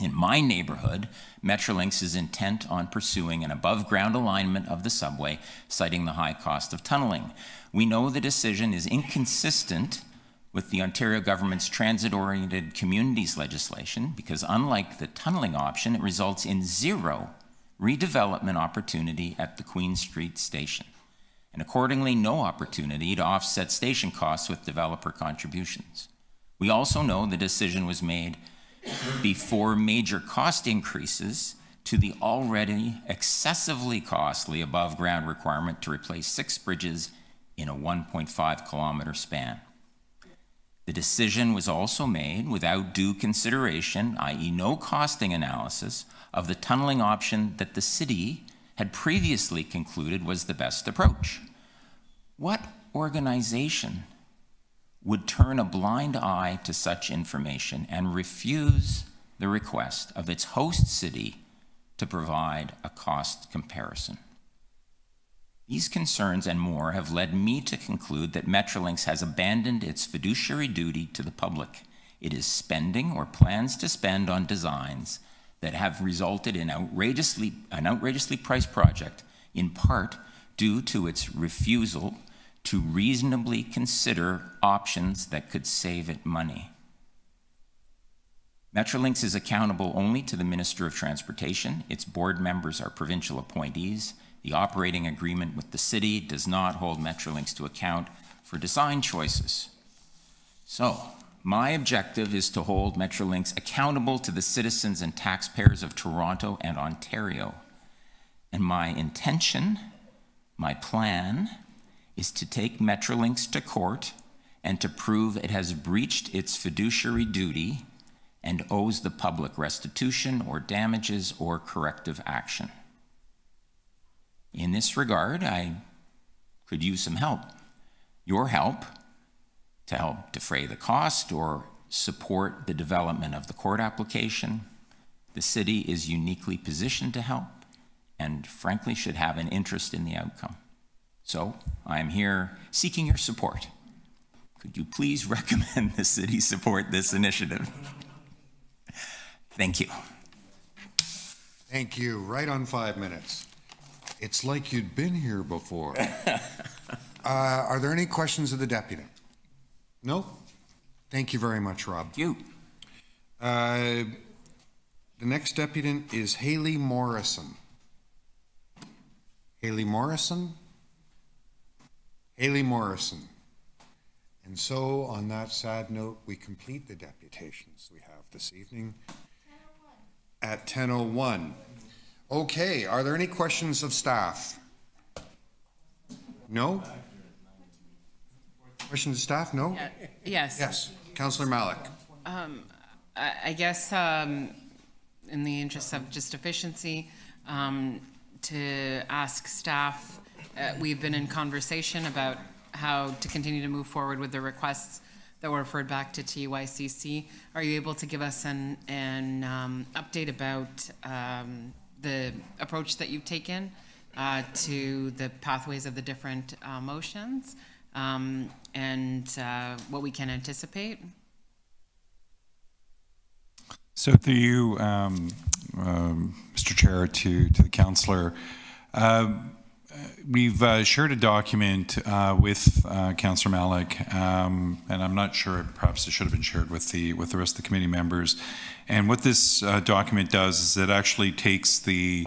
In my neighborhood, Metrolinx is intent on pursuing an above ground alignment of the subway, citing the high cost of tunneling. We know the decision is inconsistent with the Ontario government's transit oriented communities legislation because, unlike the tunneling option, it results in zero redevelopment opportunity at the Queen Street station, and accordingly, no opportunity to offset station costs with developer contributions. We also know the decision was made before major cost increases to the already excessively costly above ground requirement to replace six bridges in a 1.5 kilometer span. The decision was also made without due consideration, i.e., no costing analysis, of the tunneling option that the city had previously concluded was the best approach. What organization would turn a blind eye to such information and refuse the request of its host city to provide a cost comparison. These concerns and more have led me to conclude that Metrolinx has abandoned its fiduciary duty to the public. It is spending or plans to spend on designs that have resulted in outrageously, an outrageously priced project, in part due to its refusal to reasonably consider options that could save it money. Metrolinx is accountable only to the Minister of Transportation. Its board members are provincial appointees. The operating agreement with the city does not hold Metrolinx to account for design choices. So, my objective is to hold Metrolinx accountable to the citizens and taxpayers of Toronto and Ontario. And my intention, my plan, is to take Metrolinx to court and to prove it has breached its fiduciary duty and owes the public restitution or damages or corrective action. In this regard, I could use some help. Your help to help defray the cost or support the development of the court application. The city is uniquely positioned to help and frankly should have an interest in the outcome. So I am here seeking your support. Could you please recommend the city support this initiative? Thank you. Thank you. Right on five minutes. It's like you'd been here before. Uh, Are there any questions of the deputy? No? Thank you very much, Rob. You. Uh, The next deputy is Haley Morrison. Haley Morrison? Haley Morrison. And so, on that sad note, we complete the deputations we have this evening at 10:01. Okay, are there any questions of staff? No? Questions of staff? No? Yes. Yes. Councillor Malik. Um, I, I guess, um, in the interest of just efficiency, um, to ask staff, uh, we've been in conversation about how to continue to move forward with the requests that were referred back to TYCC. Are you able to give us an, an, um, update about, um, the approach that you've taken, uh, to the pathways of the different, uh, motions? Um, and, uh, what we can anticipate? So through you, um, um, Mr. Chair, to, to the councillor, um, uh, we've uh, shared a document uh, with uh, Councillor Malik, um, and I'm not sure, perhaps it should have been shared with the with the rest of the committee members. And what this uh, document does is it actually takes the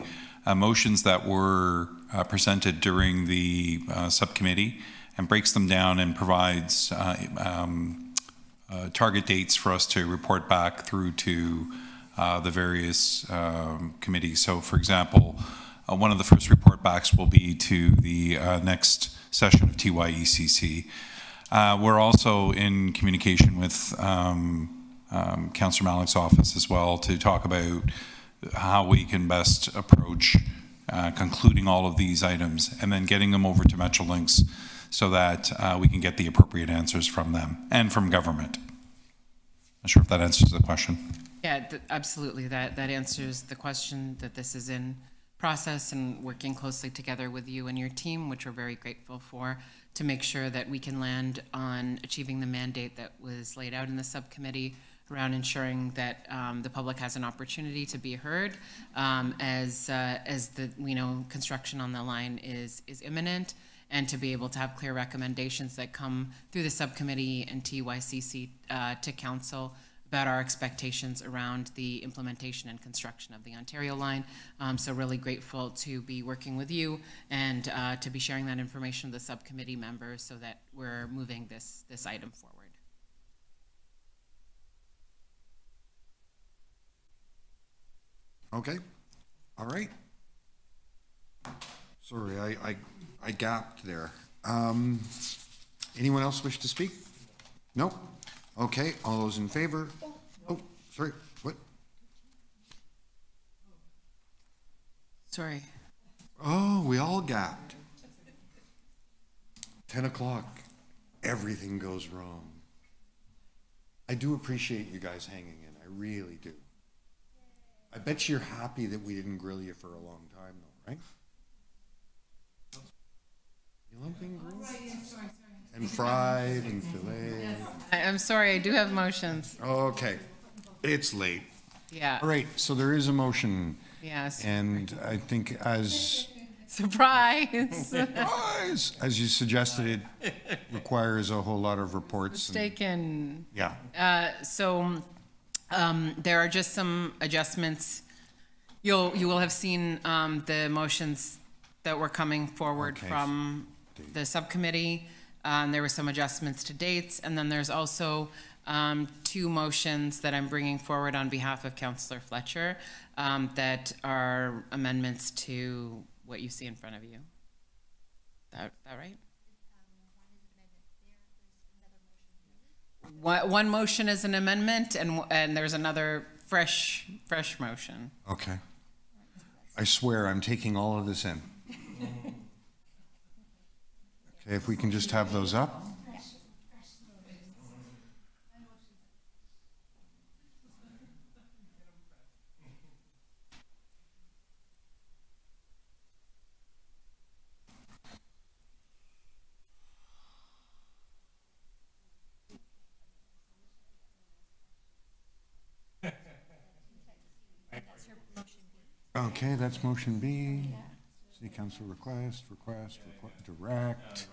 motions that were uh, presented during the uh, subcommittee and breaks them down and provides um, target dates for us to report back through to the various um, committees. So, for example, uh, one of the first report backs will be to the uh, next session of TYECC. Uh, we're also in communication with um, um, Councillor Malik's office as well to talk about how we can best approach uh, concluding all of these items and then getting them over to Metrolinx so that uh, we can get the appropriate answers from them and from government. Not sure if that answers the question. Yeah, th- absolutely. That, that answers the question that this is in process and working closely together with you and your team, which we're very grateful for, to make sure that we can land on achieving the mandate that was laid out in the subcommittee around ensuring that um, the public has an opportunity to be heard um, as uh, as the we know construction on the line is is imminent and to be able to have clear recommendations that come through the subcommittee and TYCC uh, to council about our expectations around the implementation and construction of the Ontario line. Um, so really grateful to be working with you and uh, to be sharing that information with the subcommittee members so that we're moving this this item forward. Okay, all right. Sorry, I, I, I gapped there. Um, anyone else wish to speak? No? Okay, all those in favor? Oh, sorry, what? Sorry. Oh, we all gapped. Ten o'clock, everything goes wrong. I do appreciate you guys hanging in, I really do. I bet you're happy that we didn't grill you for a long time though, right? You like being grilled? And fried and filet. I, I'm sorry, I do have motions. Okay, it's late. Yeah. All right, so there is a motion. Yes. And I think as, Surprise. Surprise! as you suggested, it requires a whole lot of reports. and- Mistaken. Yeah. Uh, so, um, there are just some adjustments. You'll, you will have seen, um, the motions that were coming forward Okay. from the subcommittee. Um, there were some adjustments to dates, and then there's also, um, two motions that I'm bringing forward on behalf of Councillor Fletcher, um, that are amendments to what you see in front of you. That, that right? One, one motion is an amendment and, and there's another fresh, fresh motion. Okay. I swear, I'm taking all of this in. Okay, if we can just have those up. Okay, that's motion B. City council request, request, request, direct.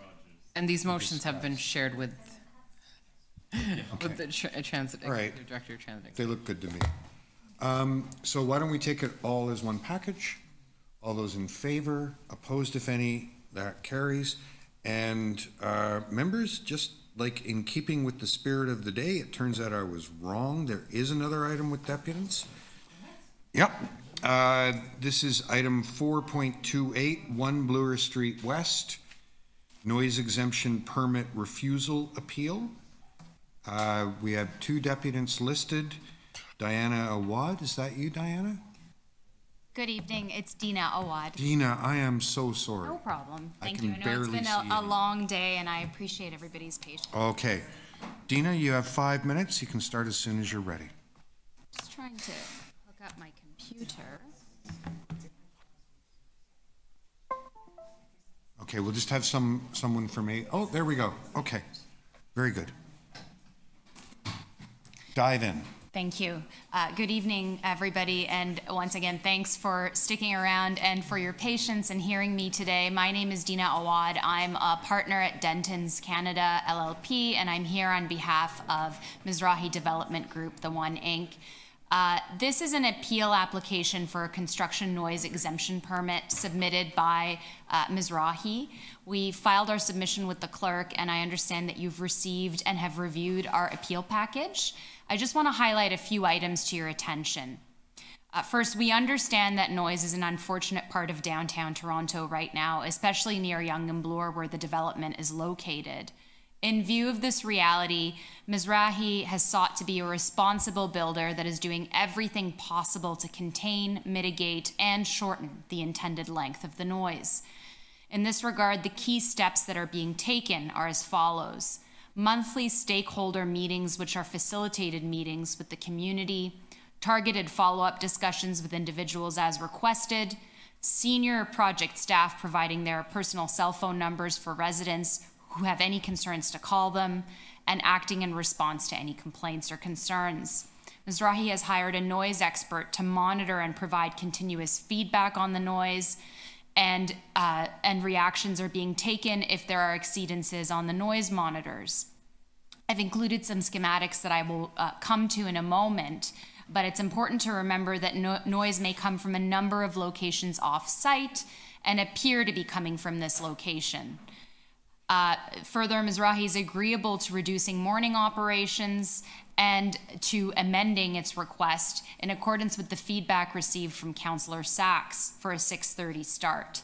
And these motions have been shared with, with the tra- transit, All right. executive director of transit. They look good to me. Um, so why don't we take it all as one package? All those in favor, opposed if any, that carries. And, uh, members, just like in keeping with the spirit of the day, it turns out I was wrong. There is another item with deputants. Yep. Uh, this is item four point two eight, one Bloor Street West, noise exemption permit refusal appeal. Uh, we have two deputants listed. Diana Awad, is that you, Diana? Good evening, it's Dina Awad. Dina, I am so sorry. No problem. I Thank can you. I know it's barely been see a, a long day and I appreciate everybody's patience. Okay. Dina, you have five minutes. You can start as soon as you're ready. Just trying to hook up my computer. Okay, we'll just have some, someone from me. Oh, there we go. Okay. Very good. Dive in. Thank you. Uh, good evening, everybody. And once again, thanks for sticking around and for your patience and hearing me today. My name is Dina Awad. I'm a partner at Dentons Canada LLP, and I'm here on behalf of Mizrahi Development Group, the One Inc. Uh, this is an appeal application for a construction noise exemption permit submitted by uh, Mizrahi. We filed our submission with the clerk, and I understand that you've received and have reviewed our appeal package. I just want to highlight a few items to your attention. Uh, first, we understand that noise is an unfortunate part of downtown Toronto right now, especially near Yonge and Bloor, where the development is located. In view of this reality, Mizrahi has sought to be a responsible builder that is doing everything possible to contain, mitigate, and shorten the intended length of the noise. In this regard, the key steps that are being taken are as follows monthly stakeholder meetings, which are facilitated meetings with the community, targeted follow up discussions with individuals as requested, senior project staff providing their personal cell phone numbers for residents who have any concerns to call them, and acting in response to any complaints or concerns. Mizrahi has hired a noise expert to monitor and provide continuous feedback on the noise, and, uh, and reactions are being taken if there are exceedances on the noise monitors. I've included some schematics that I will uh, come to in a moment, but it's important to remember that no- noise may come from a number of locations off site and appear to be coming from this location. Uh, further, Mizrahi is agreeable to reducing morning operations and to amending its request in accordance with the feedback received from Councillor Saxe for a 6:30 start.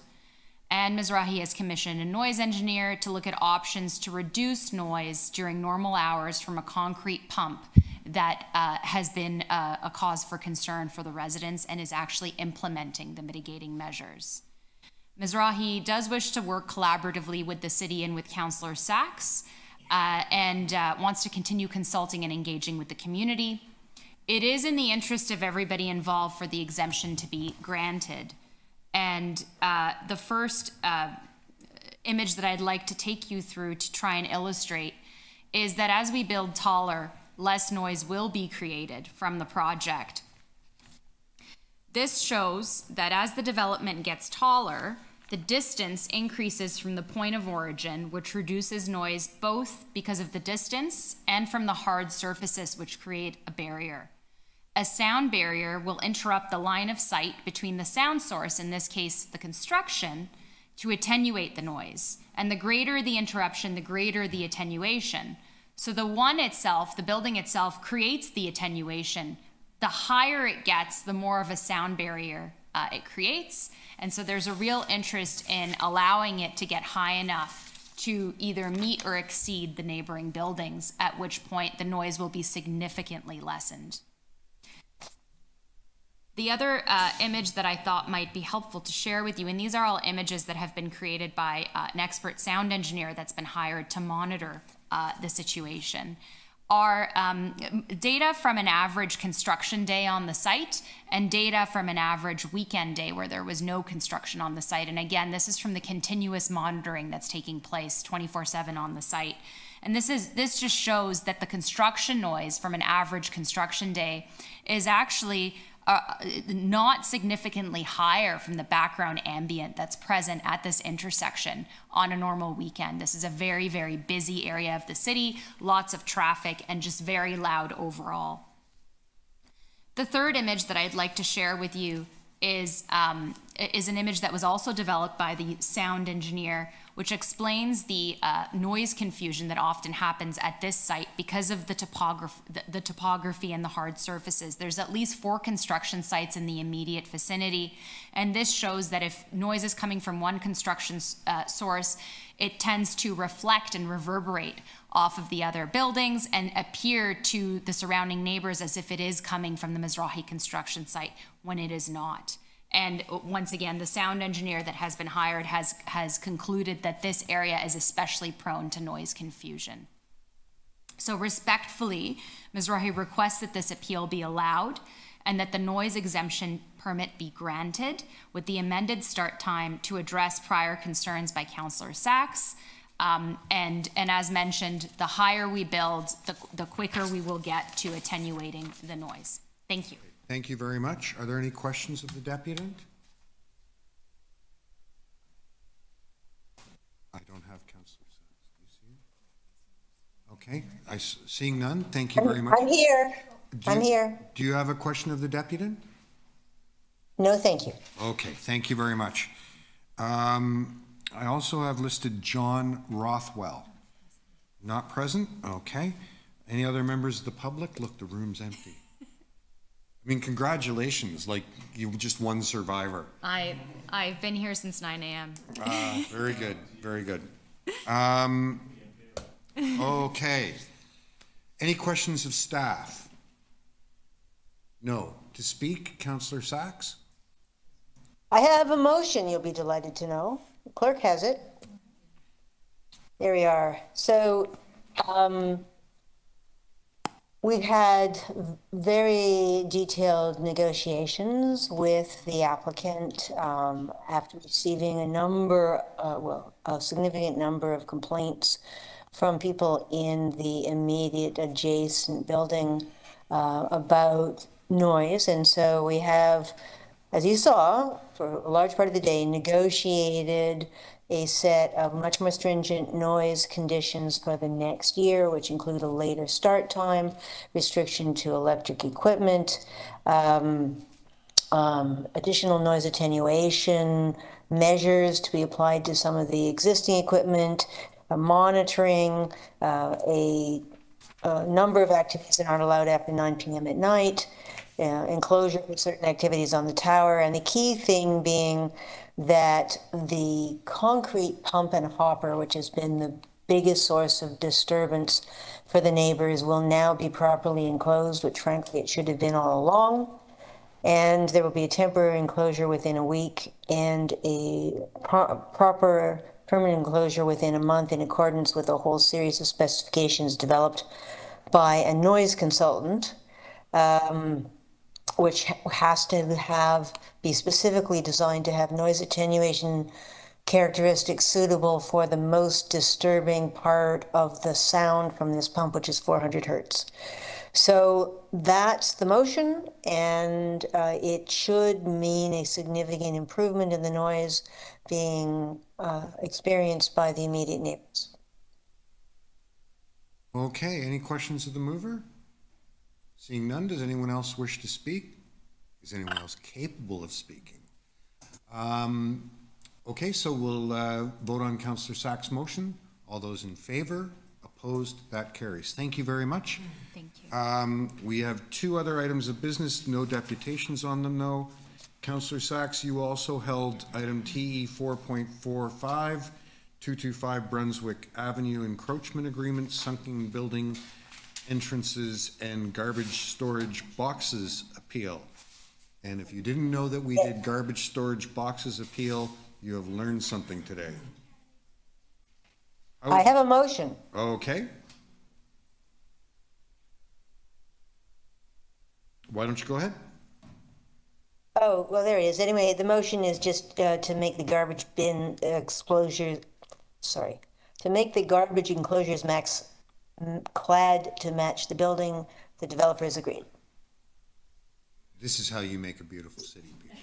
And Mizrahi has commissioned a noise engineer to look at options to reduce noise during normal hours from a concrete pump that uh, has been uh, a cause for concern for the residents and is actually implementing the mitigating measures. Mizrahi does wish to work collaboratively with the city and with Councillor Saxe uh, and uh, wants to continue consulting and engaging with the community. It is in the interest of everybody involved for the exemption to be granted. And uh, the first uh, image that I'd like to take you through to try and illustrate is that as we build taller, less noise will be created from the project. This shows that as the development gets taller, the distance increases from the point of origin, which reduces noise both because of the distance and from the hard surfaces, which create a barrier. A sound barrier will interrupt the line of sight between the sound source, in this case, the construction, to attenuate the noise. And the greater the interruption, the greater the attenuation. So the one itself, the building itself, creates the attenuation. The higher it gets, the more of a sound barrier uh, it creates. And so there's a real interest in allowing it to get high enough to either meet or exceed the neighboring buildings, at which point the noise will be significantly lessened. The other uh, image that I thought might be helpful to share with you, and these are all images that have been created by uh, an expert sound engineer that's been hired to monitor uh, the situation, are um, data from an average construction day on the site and data from an average weekend day where there was no construction on the site. And again, this is from the continuous monitoring that's taking place 24 7 on the site. And this is this just shows that the construction noise from an average construction day is actually uh, not significantly higher from the background ambient that's present at this intersection on a normal weekend. This is a very, very busy area of the city, lots of traffic, and just very loud overall. The third image that I'd like to share with you is, um, is an image that was also developed by the sound engineer, which explains the uh, noise confusion that often happens at this site because of the, topograph the, the, topography and the hard surfaces. There's at least four construction sites in the immediate vicinity, and this shows that if noise is coming from one construction uh, source, it tends to reflect and reverberate off of the other buildings and appear to the surrounding neighbors as if it is coming from the Mizrahi construction site when it is not. And once again, the sound engineer that has been hired has, has concluded that this area is especially prone to noise confusion. So respectfully, Mizrahi requests that this appeal be allowed and that the noise exemption permit be granted with the amended start time to address prior concerns by Councillor Saxe. Um, and, and as mentioned, the higher we build, the, the quicker we will get to attenuating the noise. Thank you. Thank you very much. Are there any questions of the deputant? I don't have Councillor Saxe. Do you see him? Okay, I, seeing none, thank you very much. I'm here. Do I'm you- here. Do you have a question of the deputant? No, thank you. Okay, thank you very much. Um, I also have listed John Rothwell. Not present? Okay. Any other members of the public? Look, the room's empty. I mean, congratulations, like you just won Survivor. I, I've been here since 9 a.m. Ah, very good, very good. Um, okay. Any questions of staff? No. To speak, Councillor Saxe? I have a motion, you'll be delighted to know. The Clerk has it. There we are. So, um, we've had very detailed negotiations with the applicant um, after receiving a number, uh, well, a significant number of complaints from people in the immediate adjacent building uh, about noise. And so we have, as you saw, for a large part of the day, negotiated a set of much more stringent noise conditions for the next year, which include a later start time, restriction to electric equipment, um, um, additional noise attenuation measures to be applied to some of the existing equipment, monitoring, uh, a, a number of activities that aren't allowed after 9 p.m. at night, uh, enclosure for certain activities on the tower, and the key thing being that the concrete pump and hopper, which has been the biggest source of disturbance for the neighbors, will now be properly enclosed, which frankly it should have been all along. And there will be a temporary enclosure within a week and a pro- proper permanent enclosure within a month in accordance with a whole series of specifications developed by a noise consultant. Um, which has to have be specifically designed to have noise attenuation characteristics suitable for the most disturbing part of the sound from this pump, which is 400 hertz. So that's the motion, and uh, it should mean a significant improvement in the noise being uh, experienced by the immediate neighbors. Okay, any questions of the mover? Seeing none, does anyone else wish to speak? Is anyone else capable of speaking? Um, okay, so we'll uh, vote on Councillor Saxe's motion. All those in favor, opposed, that carries. Thank you very much. Thank you. Um, we have two other items of business, no deputations on them though. Councillor Saxe, you also held item TE 4.45, 225 Brunswick Avenue encroachment agreement, sunken building entrances and garbage storage boxes appeal. And if you didn't know that we did garbage storage boxes appeal, you have learned something today. I have a motion. Okay. Why don't you go ahead? Oh, well, there it is. Anyway, the motion is just uh, to make the garbage bin enclosure, sorry, to make the garbage enclosures max clad to match the building. The developer has agreed. This is how you make a beautiful city, people.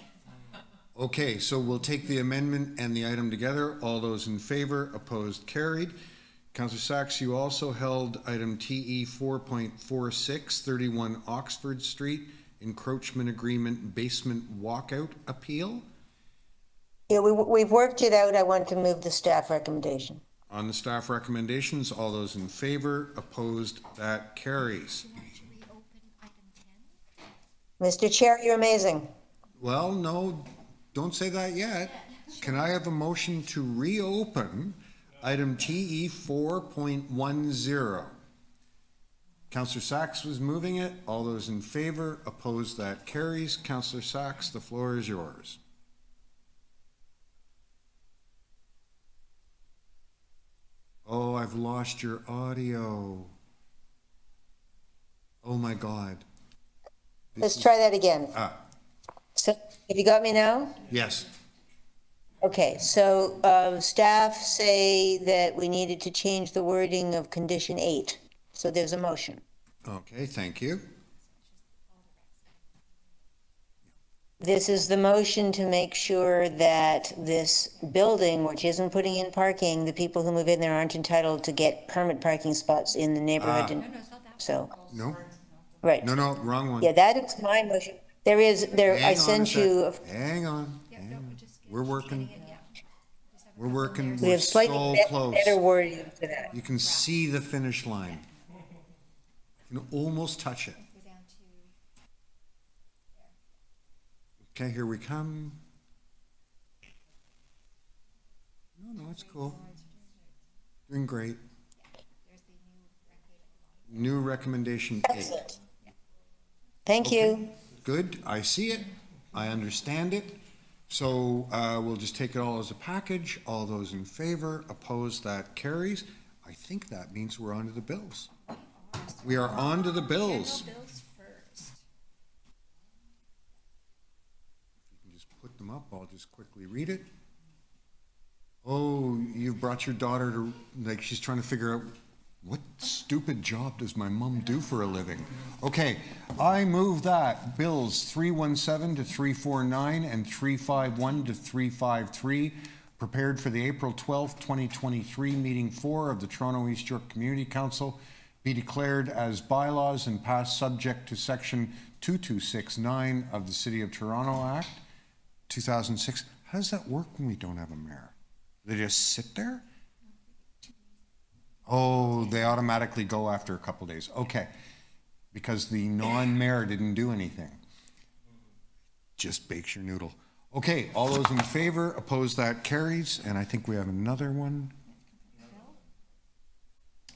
Okay, so we'll take the amendment and the item together. All those in favor, opposed, carried. Councillor Saxe, you also held item TE 4.46, 31 Oxford Street, encroachment agreement basement walkout appeal. Yeah, we, we've worked it out. I want to move the staff recommendation. On the staff recommendations, all those in favor, opposed, that carries. Mr. Chair, you're amazing. Well, no, don't say that yet. Can I have a motion to reopen item TE 4.10? Councillor Saxe was moving it. All those in favor, opposed, that carries. Councillor Saxe, the floor is yours. Oh, I've lost your audio. Oh my God. Let's try that again. Ah, So, have you got me now? yes. Okay, so, uh, staff say that we needed to change the wording of condition eight. So there's a motion. Okay, thank you. This is the motion to make sure that this building, which isn't putting in parking, the people who move in there aren't entitled to get permit parking spots in the neighborhood. Ah. and- So, No? Right. No, no, wrong one. Yeah, that is my motion. There is, there, I Hang on a sent sec. you, a- Hang on. hang on. We're working. We're working. we We're have slightly so be- close. better wording to that. You can see the finish line. You can almost touch it. Okay, here we come. No, no, it's cool. Doing great. New recommendation eight. Excellent. Thank you. Good, I see it, I understand it. So uh, we'll just take it all as a package. All those in favor, opposed, that carries. I think that means we're on to the bills. We are on to the bills. bills first You can just put them up, I'll just quickly read it. Oh, you've brought your daughter to, like, she's trying to figure out, what stupid job does my mom do for a living? Okay, I move that bills 317 to 349 and 351 to 353, prepared for the April 12th, 2023 meeting four of the Toronto East York Community Council, be declared as bylaws and passed subject to section 2269 of the City of Toronto Act, 2006. How does that work when we don't have a mayor? They just sit there? Oh, they automatically go after a couple days. Okay. Because the non-mayor didn't do anything. Just bakes your noodle. Okay, all those in favor, opposed, that carries. And I think we have another one.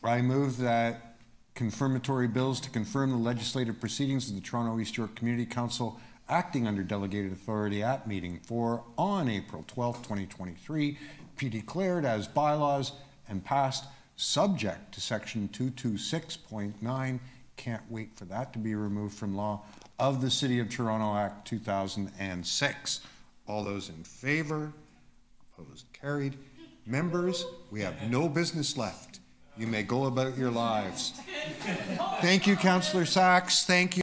I move that confirmatory bills to confirm the legislative proceedings of the Toronto East York Community Council acting under delegated authority at meeting four on April 12th, 2023, be declared as bylaws and passed subject to section 226.9, can't wait for that to be removed from law, of the City of Toronto Act 2006. All those in favor? Opposed? Carried. Members, we have no business left. You may go about your lives. Thank you, Councillor Saxe. Thank you.